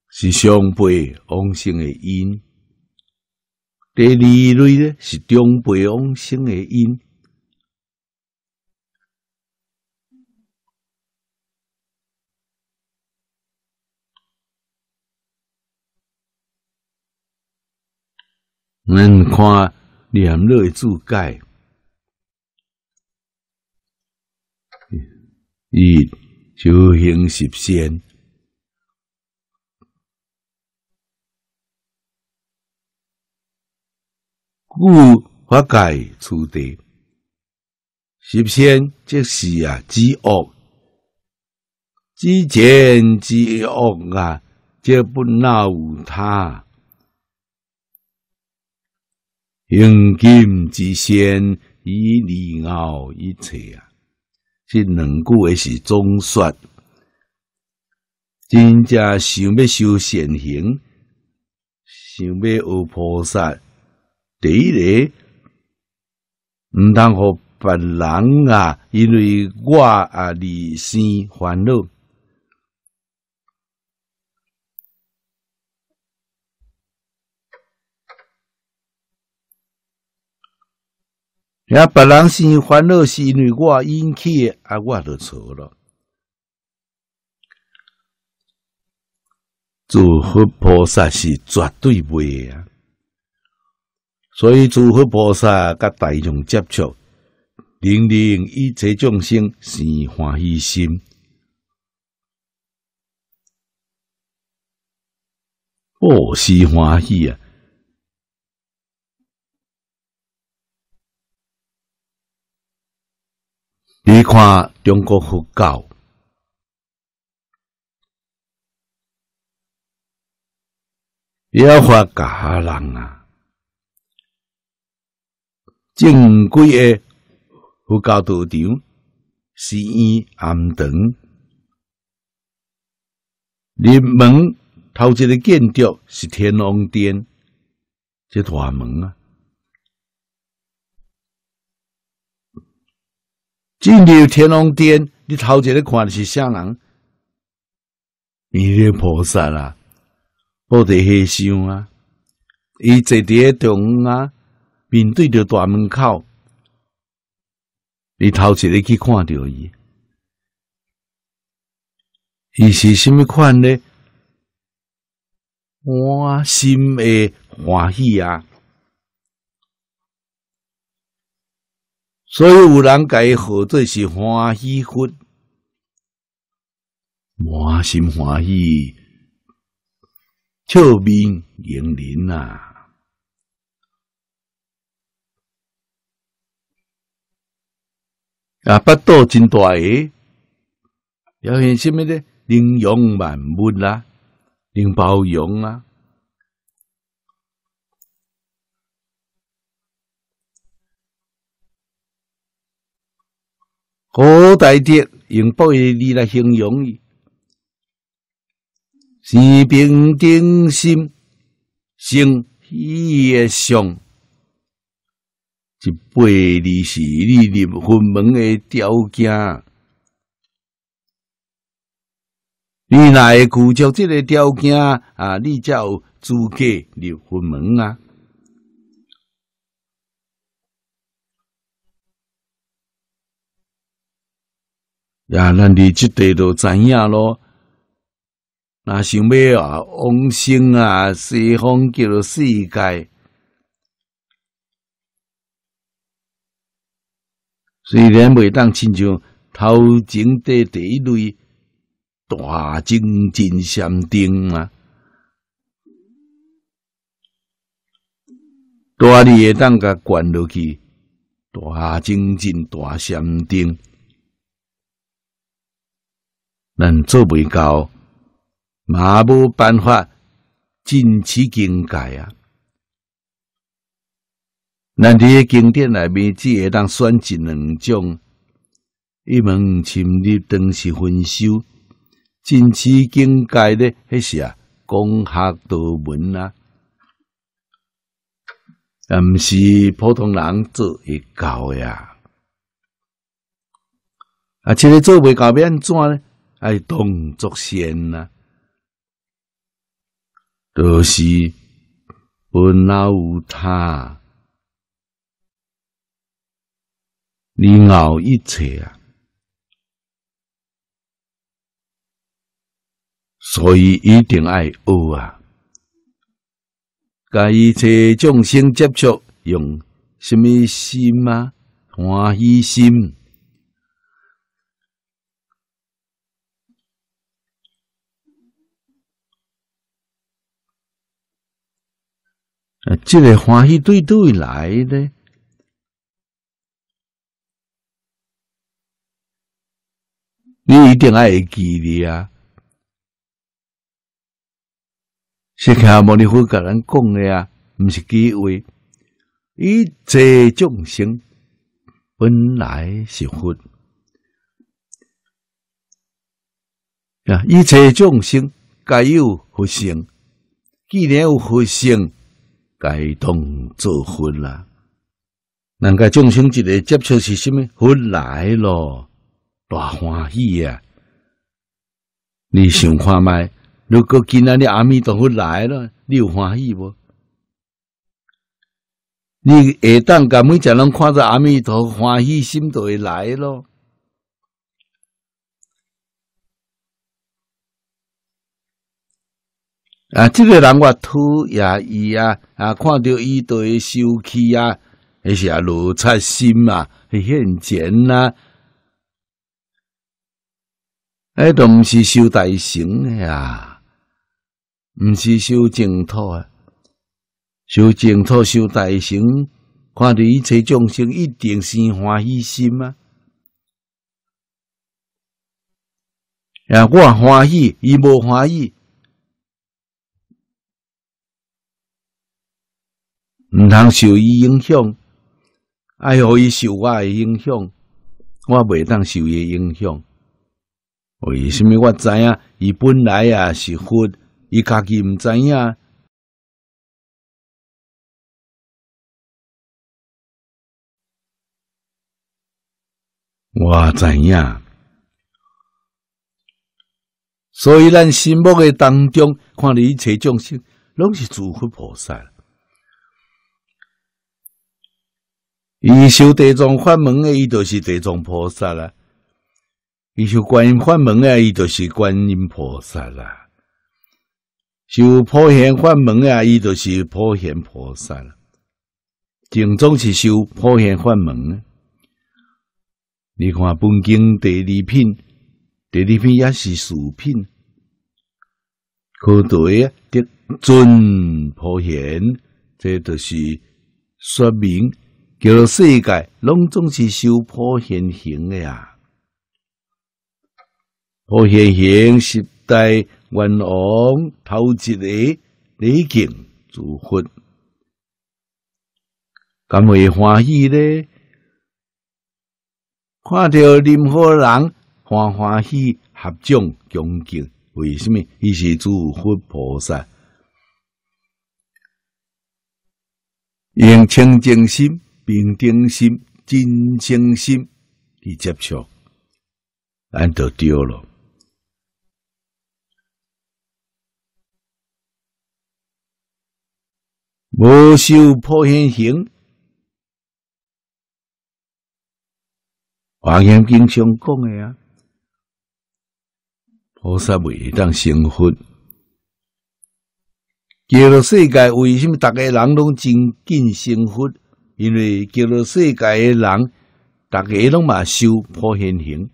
S1: 是上辈往生的因，第二类呢是中辈往生的因。咱看念落的注解，一修行十善。故法界处地，十善即是啊，知恶，知见之恶啊，即不恼他；行金之善，以利傲一切啊。这两句诶是总说，真正想要修善行，想要学菩萨。第一个，毋通互别人啊，因为我啊，离生烦恼。呀，别人生烦恼是因为我引起的，啊，我就错了。诸佛菩萨是绝对会啊。所以，诸佛菩萨甲大众接触，令令一切众生生欢喜心，哦，是欢喜啊！你看中国佛教，也发家人啊！正规的佛教道场是以暗灯，入门头一个建筑是天王殿，这大门啊。进入天王殿，你头一个看的是啥人？弥勒菩萨啊，菩提和尚啊，伊坐伫中央啊。面对着大门口，你头一个去看到伊，伊是什么款呢？满心的欢喜啊！所以有人伊号做是欢喜佛，满心欢喜，笑面迎人啊！啊，不多真大个，要现什么呢？灵容万物啦，灵包容啊！古代的用宝字来形容伊，是平定心，生喜悦相。一八二是你入佛门的条件，你若会具足这个条件啊，你才有资格入佛门啊。呀，咱你即地都知影咯。那想要啊，往生啊，西方极乐世界。虽然未当亲像头前的第一类大精进禅定啊，大力会当甲灌落去，大精进大禅定，咱做未到，嘛无办法进取境界啊！咱伫经典内面只会当选一两种，一门深入当是分修，进取境界咧，迄是啊，讲学道门啊，啊，毋是普通人做会到呀。啊，即个做袂到要安怎呢？爱动作先呐，都是本来有他，你熬一切啊，所以一定爱学啊，甲一切众生接触，用什么心啊？欢喜心。啊，这个欢喜对对来的，你一定爱记哩啊！释迦牟尼佛甲咱讲的啊，毋是机会，一切众生本来是佛啊，一切众生该有佛性，既然有佛性。该当做佛啦，人家众生一个接触是什么？佛来咯，大欢喜啊！你想看麦？如果今仔日阿弥陀佛来了，你有欢喜无？你下当甲每一人看着阿弥陀欢喜心就会来咯。啊，这个人我土也伊啊，啊，看到伊就会生气啊，还是啊，露出心啊，会现钱呐，哎，都毋是修大成的呀，毋是修净土诶，修净土修大成，看到一切众生一定是欢喜心啊，啊，我欢喜，伊无欢喜。毋通受伊影响，爱互伊受我诶影响，我袂当受伊影响。为什么我知影？伊本来啊是佛，伊家己毋知影。我知影，所以咱心目诶当中，看你一切众生，拢是诸佛菩萨。伊修地藏法门诶，伊就是地藏菩萨啦；伊修观音法门诶，伊就是观音菩萨啦；修普贤法门诶，伊就是普贤菩萨啦。正宗是修普贤法门。你看本经第二品，第二品也是四品，可对得尊普贤，这都是说明。叫世界拢总是修普贤行的呀，破现行时代元王头一个礼敬诸佛，敢会欢喜呢？看到任何人欢欢喜合掌恭敬，为什么？伊是诸佛菩萨，用清净心。平定心、真诚心去接触，咱就对了。无修破现行，华严经上讲的啊，菩萨未当成佛，叫了世界为什么逐个人拢真紧成佛？因为叫做世界诶人，大家拢嘛修破现行。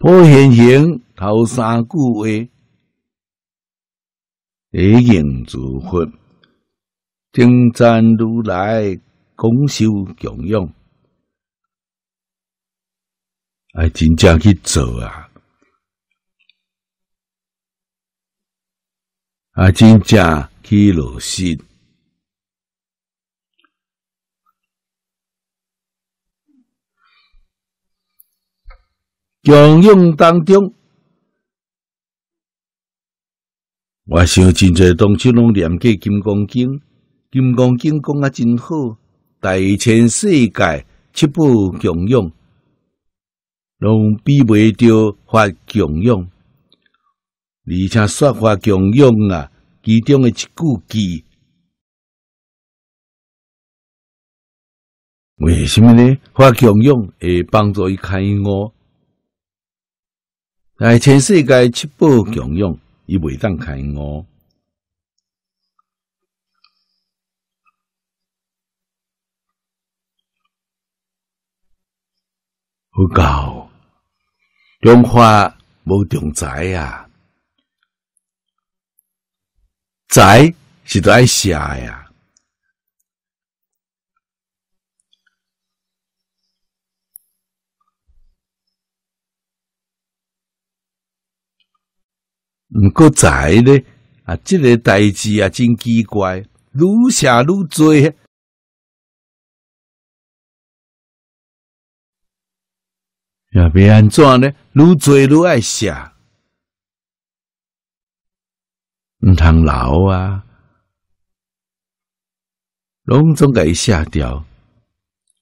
S1: 普现行头三句话，礼敬诸佛，称赞如来，广修供养，哎，真正去做啊！啊，真正去落实。供养当中，我想真侪东西拢念过《金刚经》，《金刚经》讲啊真好，大千世界七部供养，拢比袂着法供养，而且说法供养啊，其中的一句句，为什么呢？法供养会帮助伊开悟。来，全世界七宝供养，伊未当开悟。好教，中华无重财啊，财是在下呀。毋过在咧啊，即个代志啊，真奇怪，愈写愈多，也别安怎呢？愈做愈爱写，毋通留啊，拢总该写掉。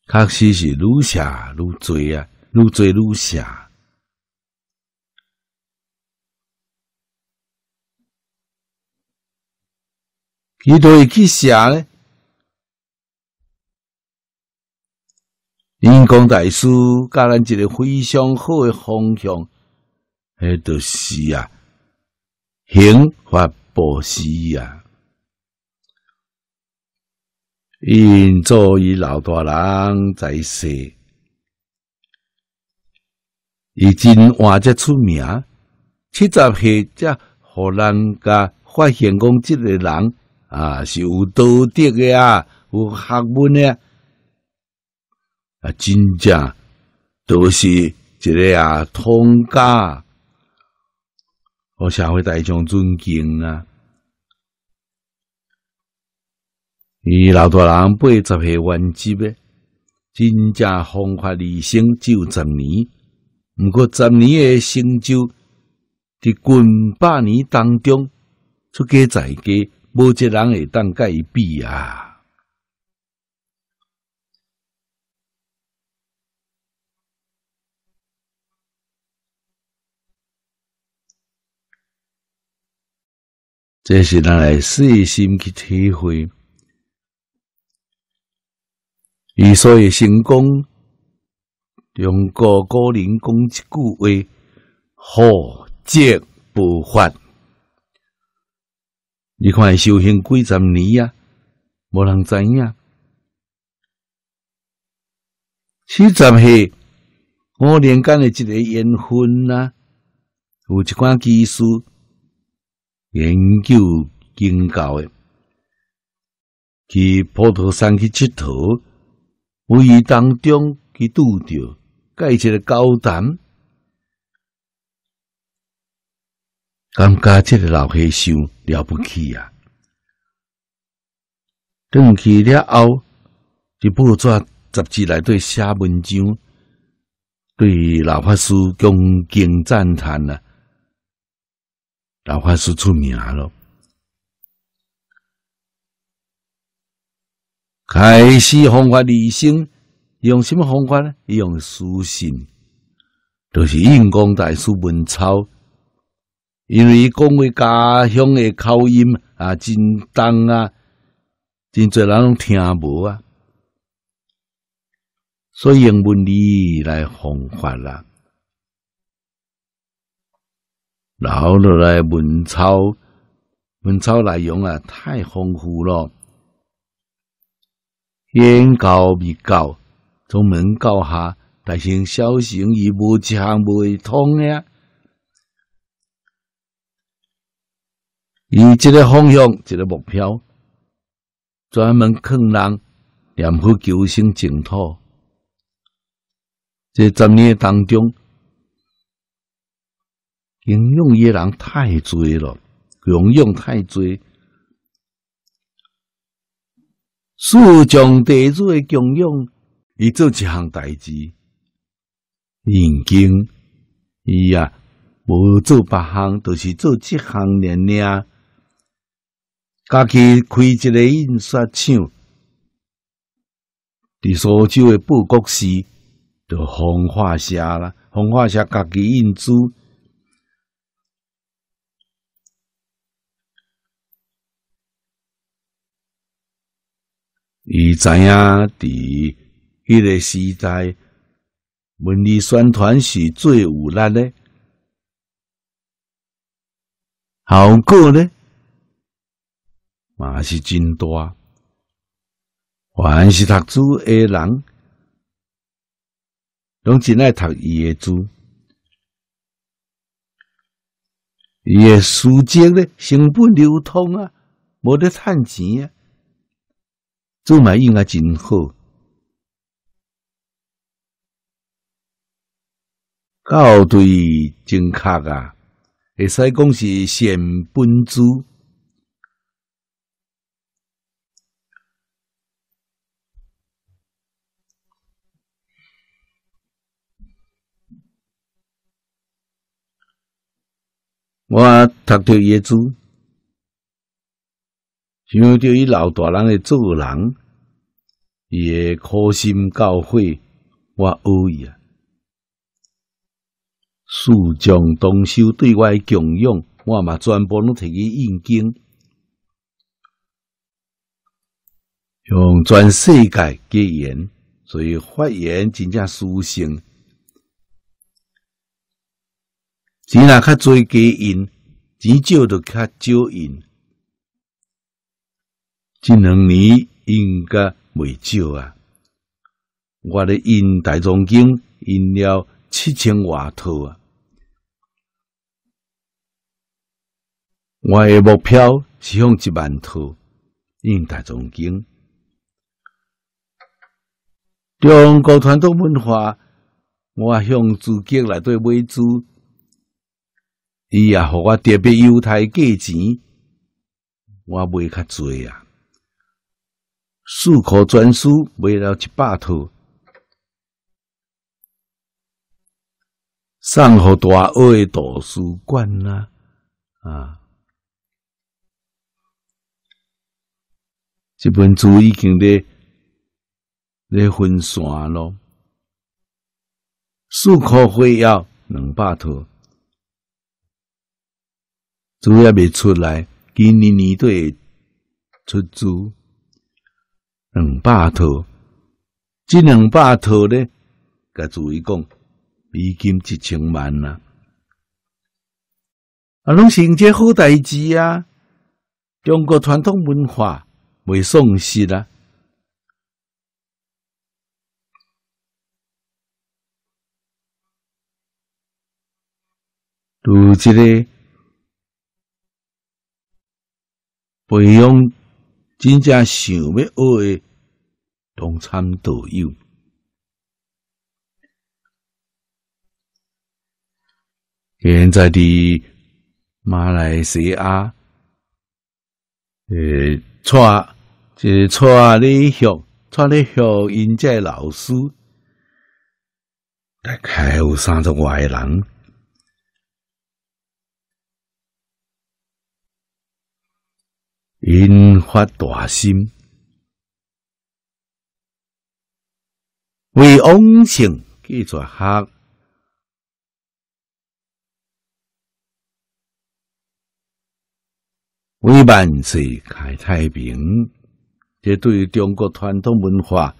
S1: 确实是愈写愈多啊，愈做愈写。伊都会去写咧，因公大师教咱一个非常好的方向，迄就是啊，行法布施啊。因做伊老大人在世，伊真活则出名，七十岁才互人家发现讲即个人。啊，是有道德的啊，有学问的啊，真正都是一个啊通家，和社会大众尊敬啊。伊老大人八十岁完结的，真正风华立生只有十年，毋过十年的成就，伫近百年当中出家在家。无一人会当甲伊比啊！这是咱来细心去体会。伊所以成功，用个古人讲一句话：好节不发。你看修行几十年呀，无人知影。七十岁，我连干的一个缘分呐，有一款技术研究经教的，去普陀山去佚佗，无意当中去拄着，介一个高谈。感觉这个老和尚了不起啊！转去了后，就报纸杂志来对写文章，对老法师恭敬赞叹啊。老法师出名了，开始方法理性，用什么方法呢？用书信，就是印光大师文钞。因为伊讲话家乡的口音啊，真重啊，真侪人拢听无啊，所以用文理来方法啦。然后落来文抄，文抄内容啊太丰富了，言教未教，从门教下大成小成伊无讲袂通呀。以这个方向，一个目标，专门劝人念佛求生净土。这十年当中，应用的人太多了，用用太多。树将地主的供养，伊做一项代志，认经伊啊，无做别项，都是做这项念念。家己开一个印刷厂，伫苏州的报国寺，就红化社啦，红化社家己印书，伊知影伫迄个时代，文艺宣传是最有力的，效果呢？嘛是真大，凡是读书诶人，拢真爱读伊诶书。伊诶书籍咧，成本流通啊，无得趁钱啊，做嘛应该真好。校对正确啊，会使讲是善本主。我读着耶稣，想着伊老大人的做人，伊的苦心教诲，我学伊啊。四将东修对外供养，我嘛全部拢摕去印经，用全世界结缘，所以发言真正殊胜。钱若较多加印，钱少就较少印。这两年应该未少啊！我咧印《大藏经》印了七千外套啊！我的目标是向一万套印《大藏经》。中国传统文化，我向自己来对买珠。伊也互我特别优待价钱，我买较济啊。四库全书买了一百套，送互大学的图书馆啦啊！这本书已经咧咧分散咯，四库会要两百套。主要未出来，今年年底出租两百套。这两百套呢，甲注意讲，已经一千万啦。啊，拢是一件好代志啊！中国传统文化未丧失啦。如这个。培养真正想要学的同参都有。现在的马来西亚，呃，带这带你学，带你学，因这老师大概有三十外人。因发大心，为往生继续学，为万世开太平。这对中国传统文化，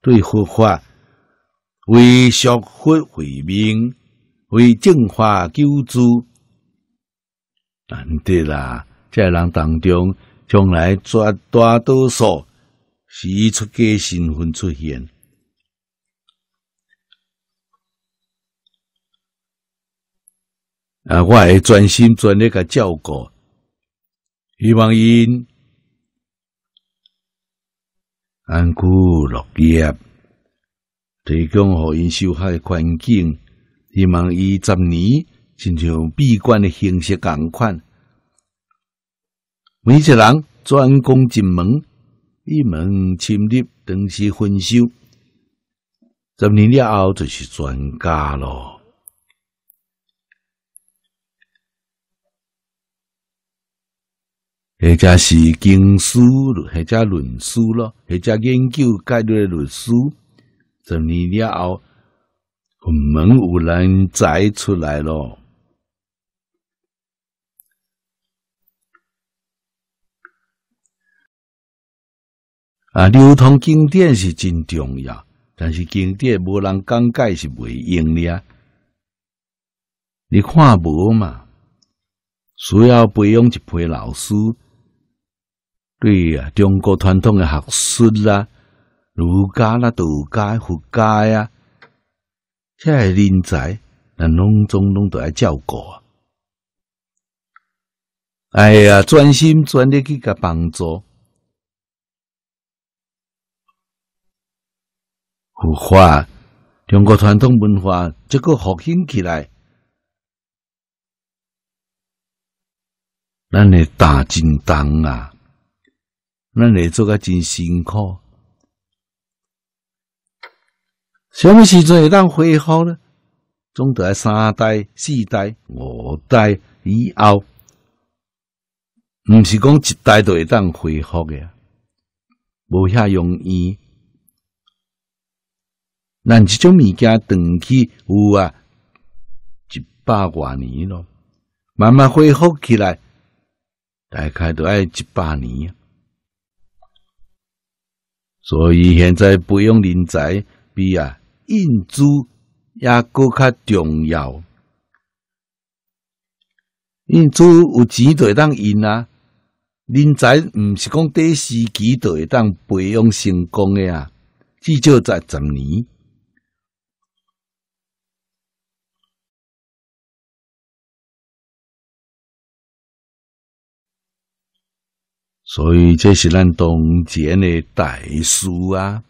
S1: 对佛法，为学佛为民，为净化救助，难得啦！在人当中。将来绝大多数是以出家身份出现。啊，我会专心专力甲照顾，希望因安居乐业，提供互因受害的环境，希望伊十年。亲像闭关的形式同款，每一个人专攻一门，一门深入，当时分修，十年了后就是专家咯。或者是经书，或者论书咯，或者研究概率论书，十年了后，门有人摘出来咯。啊，流通经典是真重要，但是经典无人讲解是袂用的。你看无嘛？需要培养一批老师。对啊，中国传统的学术啦，儒家啦、道家、佛家呀，这人才，那拢总拢都要照顾啊。哎呀，专心专力去甲帮助，佛化中国传统文化，这个复兴起来，咱的大震动啊！咱来做个真辛苦，什么时阵会当恢复呢？总得三代、四代、五代以后，毋是讲一代就会当恢复嘅，无遐容易。咱这种物件长期有啊，一百多年咯，慢慢恢复起来，大概都要一百年。所以现在培养人才比啊印珠也搁较重要。印珠有钱就会当印啊，人才毋是讲短时期就会当培养成功的啊，至少在十年。所以这是咱当前的大事啊，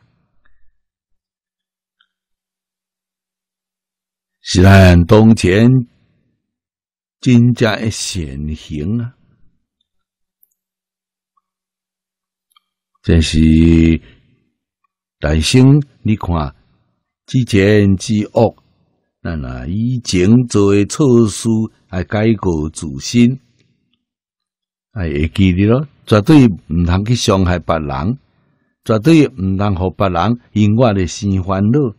S1: 是咱当前真正的现行啊。这是大圣，你看之前之恶，咱啊以前做的措施来改过自新，还会记得咯。绝对毋通去伤害别人，绝对毋通互别人因我的心烦恼。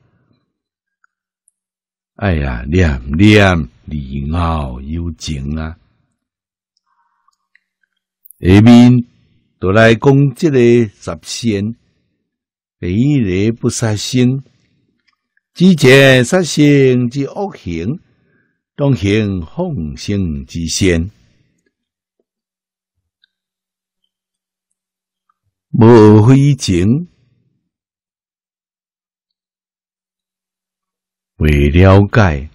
S1: 哎呀，念念礼貌有情啊！下面都来讲这个十善，第一不杀生，之前杀生之恶行，当行放生之先。无非情，未了解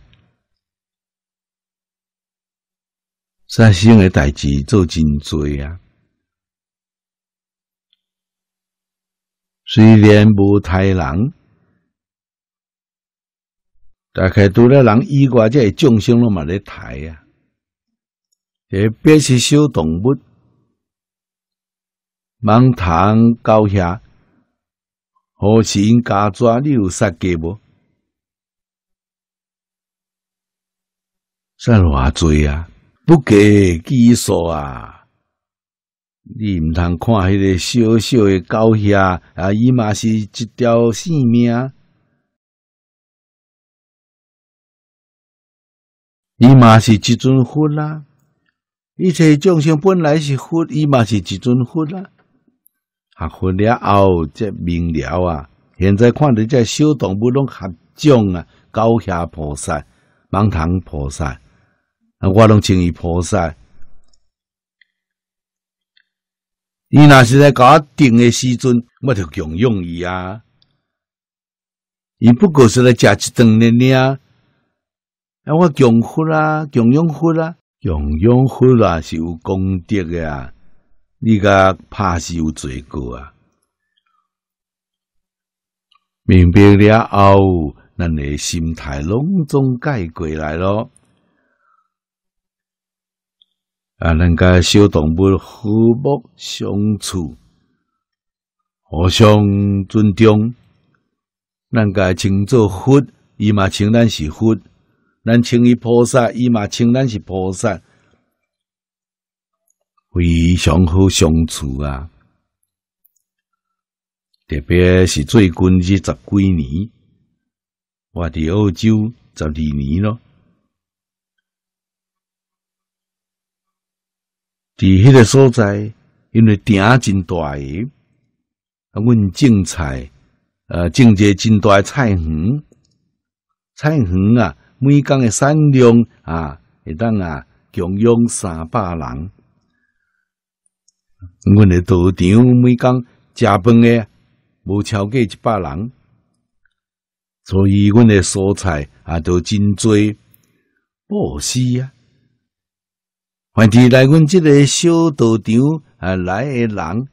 S1: 三生的代志做真多啊。虽然无太人，大概除了人以外，这众生拢嘛咧抬啊。特别是小动物。盲堂高下，何时加抓？你有杀过无？杀偌多啊！不计其数啊！你毋通看迄个小小的高下啊，伊嘛是一条性命，伊嘛是一尊佛啦。一切众生本来是佛，伊嘛是一尊佛啦。学会了后，则明了啊！现在看到这小动物拢合种啊，高下菩萨、芒堂菩萨，啊我拢称伊菩萨。伊若是在搞定的时阵，我就强用伊啊！伊不过是来食一顿的尔，啊，我供佛啦，供养佛啦，供养佛啦是有功德的啊！你个怕是有罪过啊！明白了后，咱的心态拢总改过来咯。啊，咱甲小动物和睦相处，互相尊重。咱甲称作佛，伊嘛称咱是佛；咱称伊菩萨，伊嘛称咱是菩萨。非常好相处啊！特别是最近这十几年，我伫澳洲十二年咯。伫迄个所在，因为鼎真大个，啊，阮种菜，呃，种一个真大菜园，菜园啊，每工的产量啊，会当啊，供养三百人。阮的道场每工食饭诶无超过一百人，所以阮的蔬菜也都真多，不是啊。凡是来阮即个小道场啊来的人，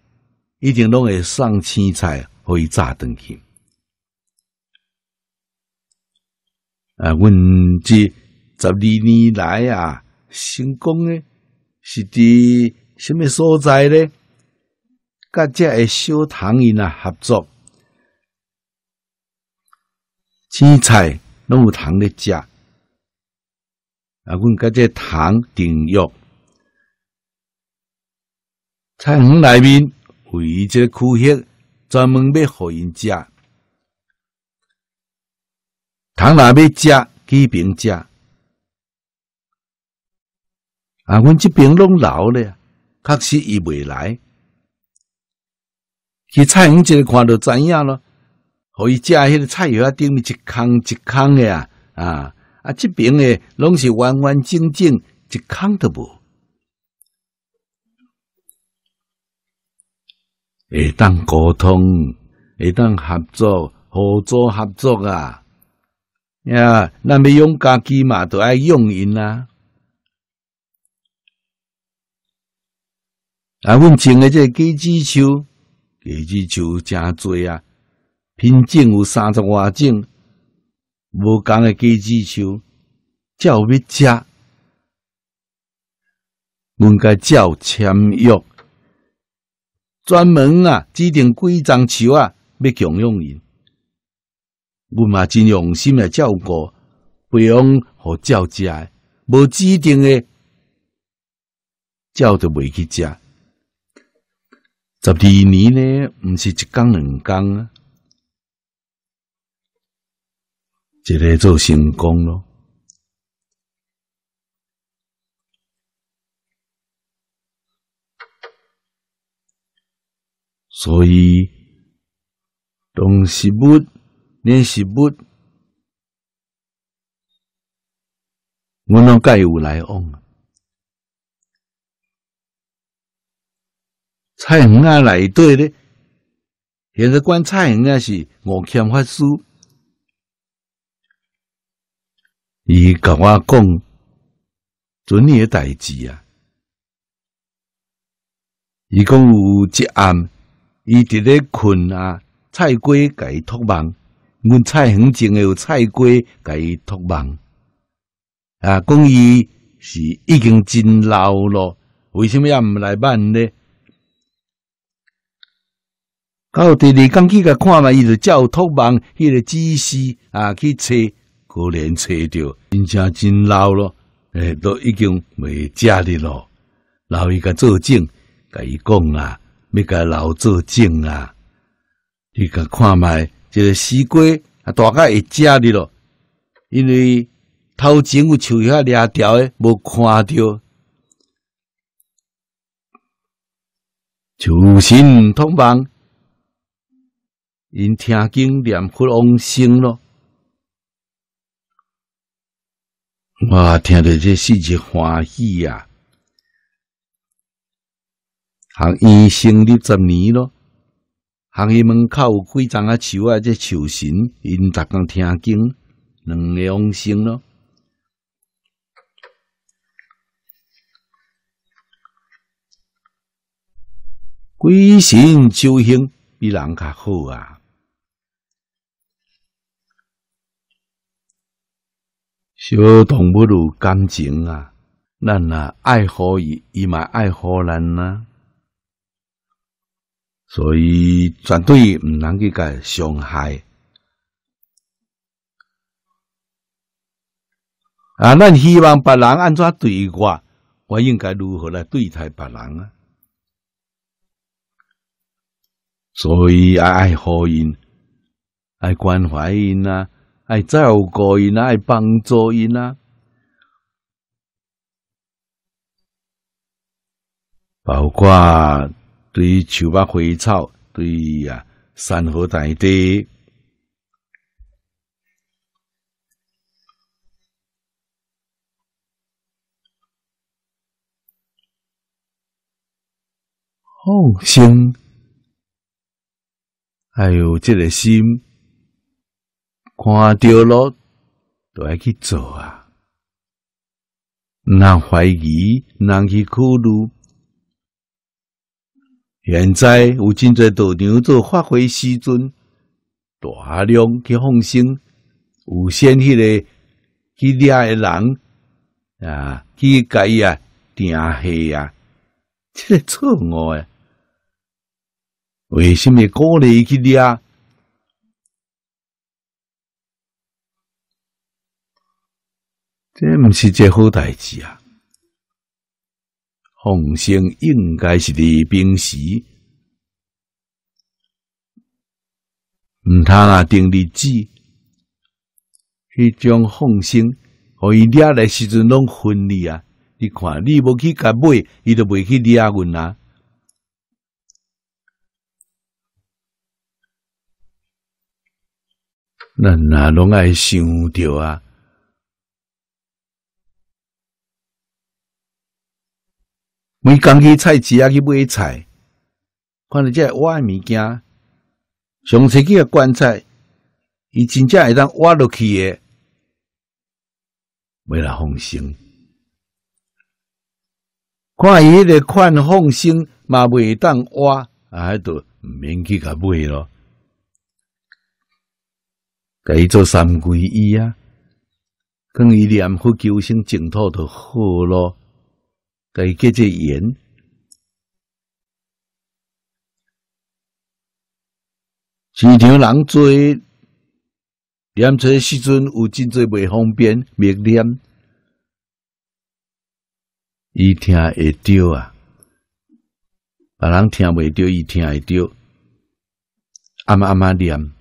S1: 一定拢会送青菜互伊炸转去。啊，阮即十二年来啊，成功诶是伫什么所在咧？甲这个小糖因啊合作，青菜拢有糖咧食。啊，阮甲这糖订约。菜园内面为这个区域专门要互因食，倘若要食，几边食。啊，阮这边拢老咧，确实伊未来。去菜园一看就知影咯，互伊食迄个菜叶啊，顶面一空一空的啊，啊啊，这边的拢是完完整整一空都无。会当沟通，会当合作，合作合作啊！呀，咱要用家己嘛，都爱用因啊。啊，阮种的这鸡子树，鸡子树真多啊，品种有三十外种，无共的鸡子树，照要食，阮该照签约。专门啊，指定几张树啊，要供养因。阮嘛真用心来照顾，不用互照食。无指定的，照就袂去食。十二年呢，毋是一工两工啊，一个做成功咯。所以，动食物、念食物，我拢该有来往。菜园啊内底咧，现在管菜园啊是五欠法师，伊甲我讲，昨日诶代志啊，伊讲有一暗。伊伫咧困啊，菜瓜甲伊托梦，阮菜园种诶有菜瓜甲伊托梦啊，讲伊是已经真老咯，为什么也毋来办呢？到第二天去甲看嘛，伊就照托梦迄个指示啊去找，果然找着，真正真老咯，诶，都已经未食哩咯，老伊甲做证，甲伊讲啊。要甲老做证啊！你甲看卖，这个西瓜啊，大概会食哩咯。因为头前有树叶掠条诶，无看着。求神通梦，因听经念佛往生咯。我听着这事情欢喜啊！行医生立十年咯，行伊门口有几丛啊树啊，这树神因逐工听经，两个往生咯。鬼神修行比人较好啊！小动物有感情啊，咱啊爱护伊，伊嘛爱护咱呐。所以绝对毋能去甲伤害。啊，咱希望别人安怎对我，我应该如何来对待别人啊？所以爱爱护因，爱关怀因啊，爱照顾因啊，爱帮助因啊，包括。对树木花草，对呀山河大地，放心，还有这个心，看到了都要去做啊，唔能怀疑，唔能去考虑。现在有真侪道场做发挥时阵，大量去放生，有先迄个去掠诶人啊，去甲伊啊定下啊，这个错误诶。为什么鼓励去掠？这毋是一好代志啊！奉生应该是伫平时，毋通啊定日子，迄种奉生，互伊掠来时阵拢分利啊！你看，你无去甲买，伊就袂去掠阮啊！咱啊，拢爱想着啊！每工去菜市啊去买菜，看到这挖物件，上车去观察，伊真正会当挖落去诶，为了放心。看伊迄个款放心嘛袂当挖，啊，都毋免去甲买咯。甲伊做三皈依啊，跟伊念佛求生净土就好咯。给结这缘，市场人多，念这时阵有真侪袂方便，灭念，伊听会着啊，别人听袂着，伊听会着，暗暗暗念，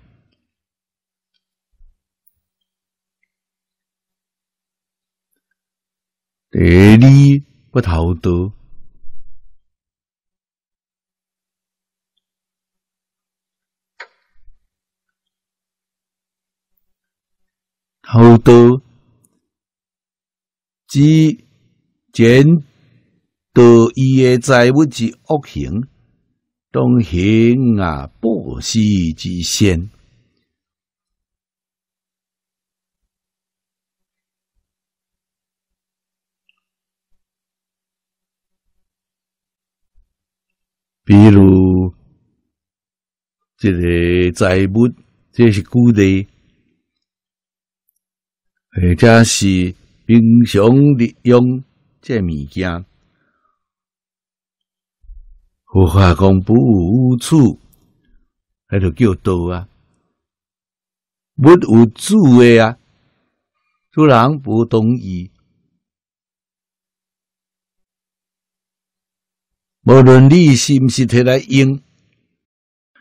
S1: 第二。不逃得，逃得，只见得伊的财物之恶行，当行啊报死之先。比如，这个财物，这是古的，或者是平常利用这物件，佛法讲不无处，那就叫道啊。物有主的啊，主人不同意。无论你是毋是摕来用，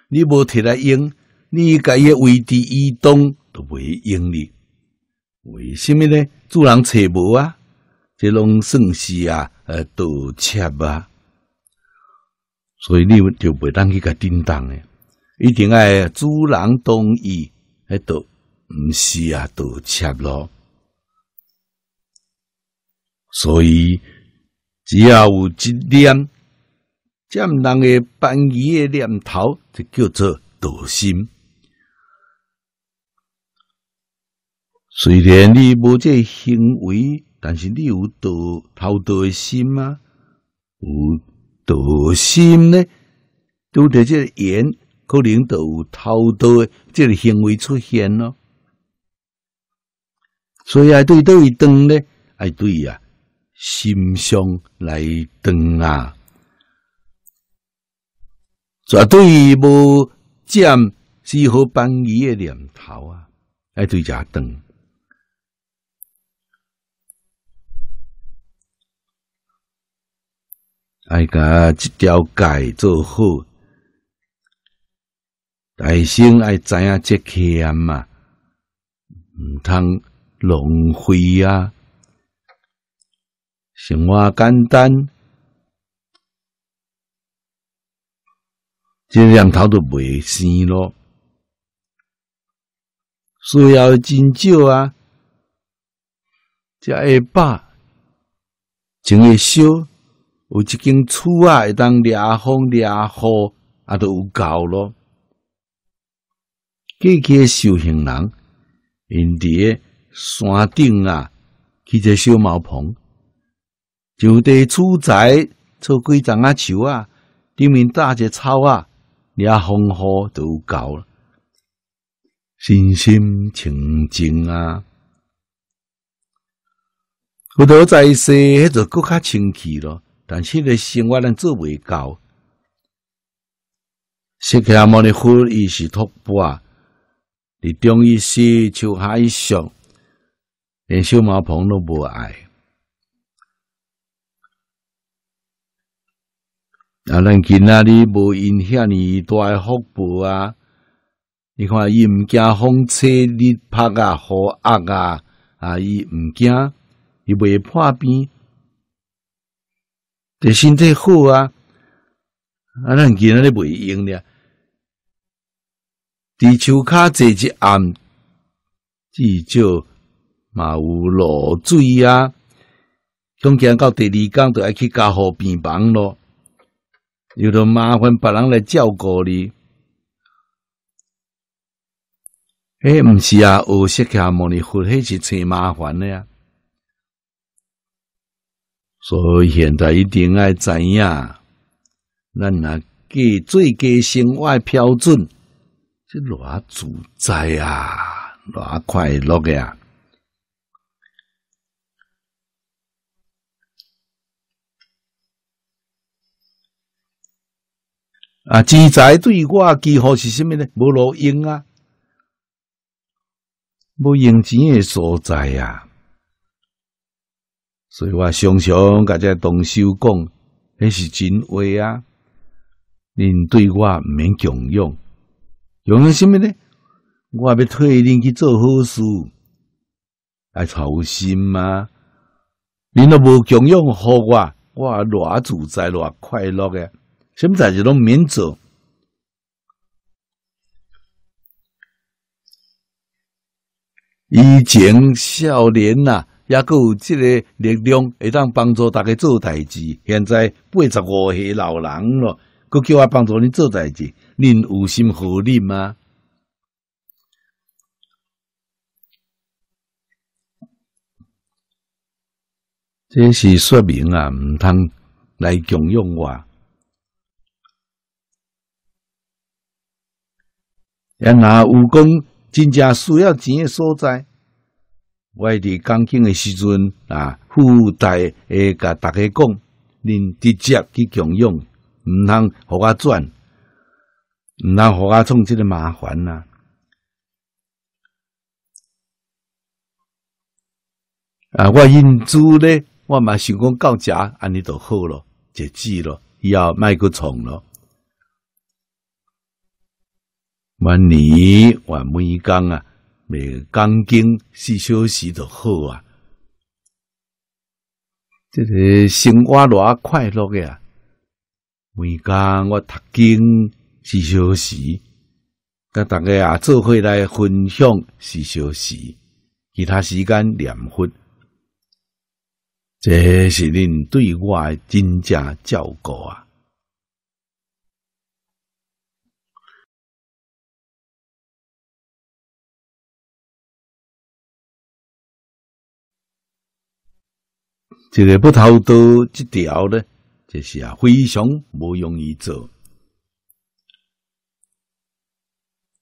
S1: 你无摕来用，你家嘅位置移动都袂用你。为什么呢？主人找无啊？这拢算是啊，呃，盗窃啊。所以你就袂当去甲叮当诶，一定爱主人同意，迄都毋是啊盗窃咯。所以只要有一点。占人诶便宜诶念头，就叫做道心。虽然你无这行为，但是你有道偷道诶心吗？有道心呢，拄着这个缘，可能就有偷盗的这个行为出现咯。所以爱对倒位断呢，爱对呀，心上来断啊，绝对无占丝毫便宜的念头啊，爱对遮断。爱甲即条界做好，大生爱知影即欠嘛，毋通浪费啊！生活简单，这念头都袂生咯。需要真少啊，食会饱，真会少。有一间厝啊，会当掠风掠雨，啊，都有够咯。过去修行人，因伫山顶啊，起个小茅棚，就地厝宅，做几丛啊树啊，顶面搭只草啊，掠风雨都够了，身心清净啊。不多在世，迄就更较清气咯。但是个生活咱做袂到，释迦牟尼佛伊是托钵，你中医时就下一上，连小茅棚都无爱。啊，咱今仔日无因遐尼大诶福报啊！你看伊毋惊风吹日拍啊，雨压啊，啊伊毋惊，伊袂破病。对身体好啊！啊，咱今仔日袂用咧。伫树骹坐一暗，至少嘛有露水啊。恐惊到第二工，就爱去加护病房咯。又着麻烦别人来照顾你。诶，毋是啊，学释迦牟尼佛，迄是找麻烦的啊。所以现在一定要知影，咱那给最低生活标准，是偌自在啊，偌快乐呀！啊，钱财对我几乎是什么呢？无路用啊，无用钱的所在啊。所以我常常甲这同修讲，那是真话啊！恁对我毋免强用，强用什么呢？我要替恁去做好事，爱操心啊。恁都无强用好我，我偌自在偌快乐嘅，什么代志拢免做。以前少年呐。也阁有即个力量，会当帮助大家做代志。现在八十五岁老人咯，阁叫我帮助你做代志，恁有心何力吗？这是说明啊，毋通来强用我。也若有讲真正需要钱的所在。我伫讲经的时阵啊，附带会甲大家讲，恁直接去强用，毋通互我转，毋通互我创即个麻烦呐。啊，我因主咧，我嘛想讲到遮安尼就好咯，就止咯，以后卖个创咯。晚年我每工啊。每讲经四小时就好啊！这个生活偌快乐呀！每讲我读经四小时，甲大家啊做伙来分享四小时，其他时间念佛，这是恁对我真正照顾啊！这个不偷盗这条呢，就是啊非常不容易做。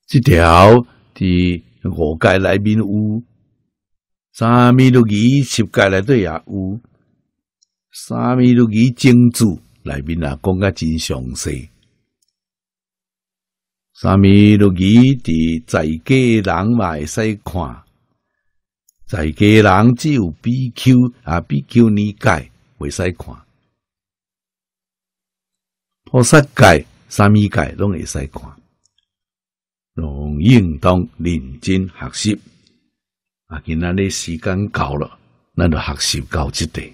S1: 这条伫五界内面有，三米六二十界内底也有，三米六二经注内面啊讲甲真详细。三米六二伫在家人嘛会使看，在家人只有 BQ 啊 BQ 理解会使看，菩萨界、三米界拢会使看。拢应当认真学习。啊，今仔日时间到了，咱就学习到即地。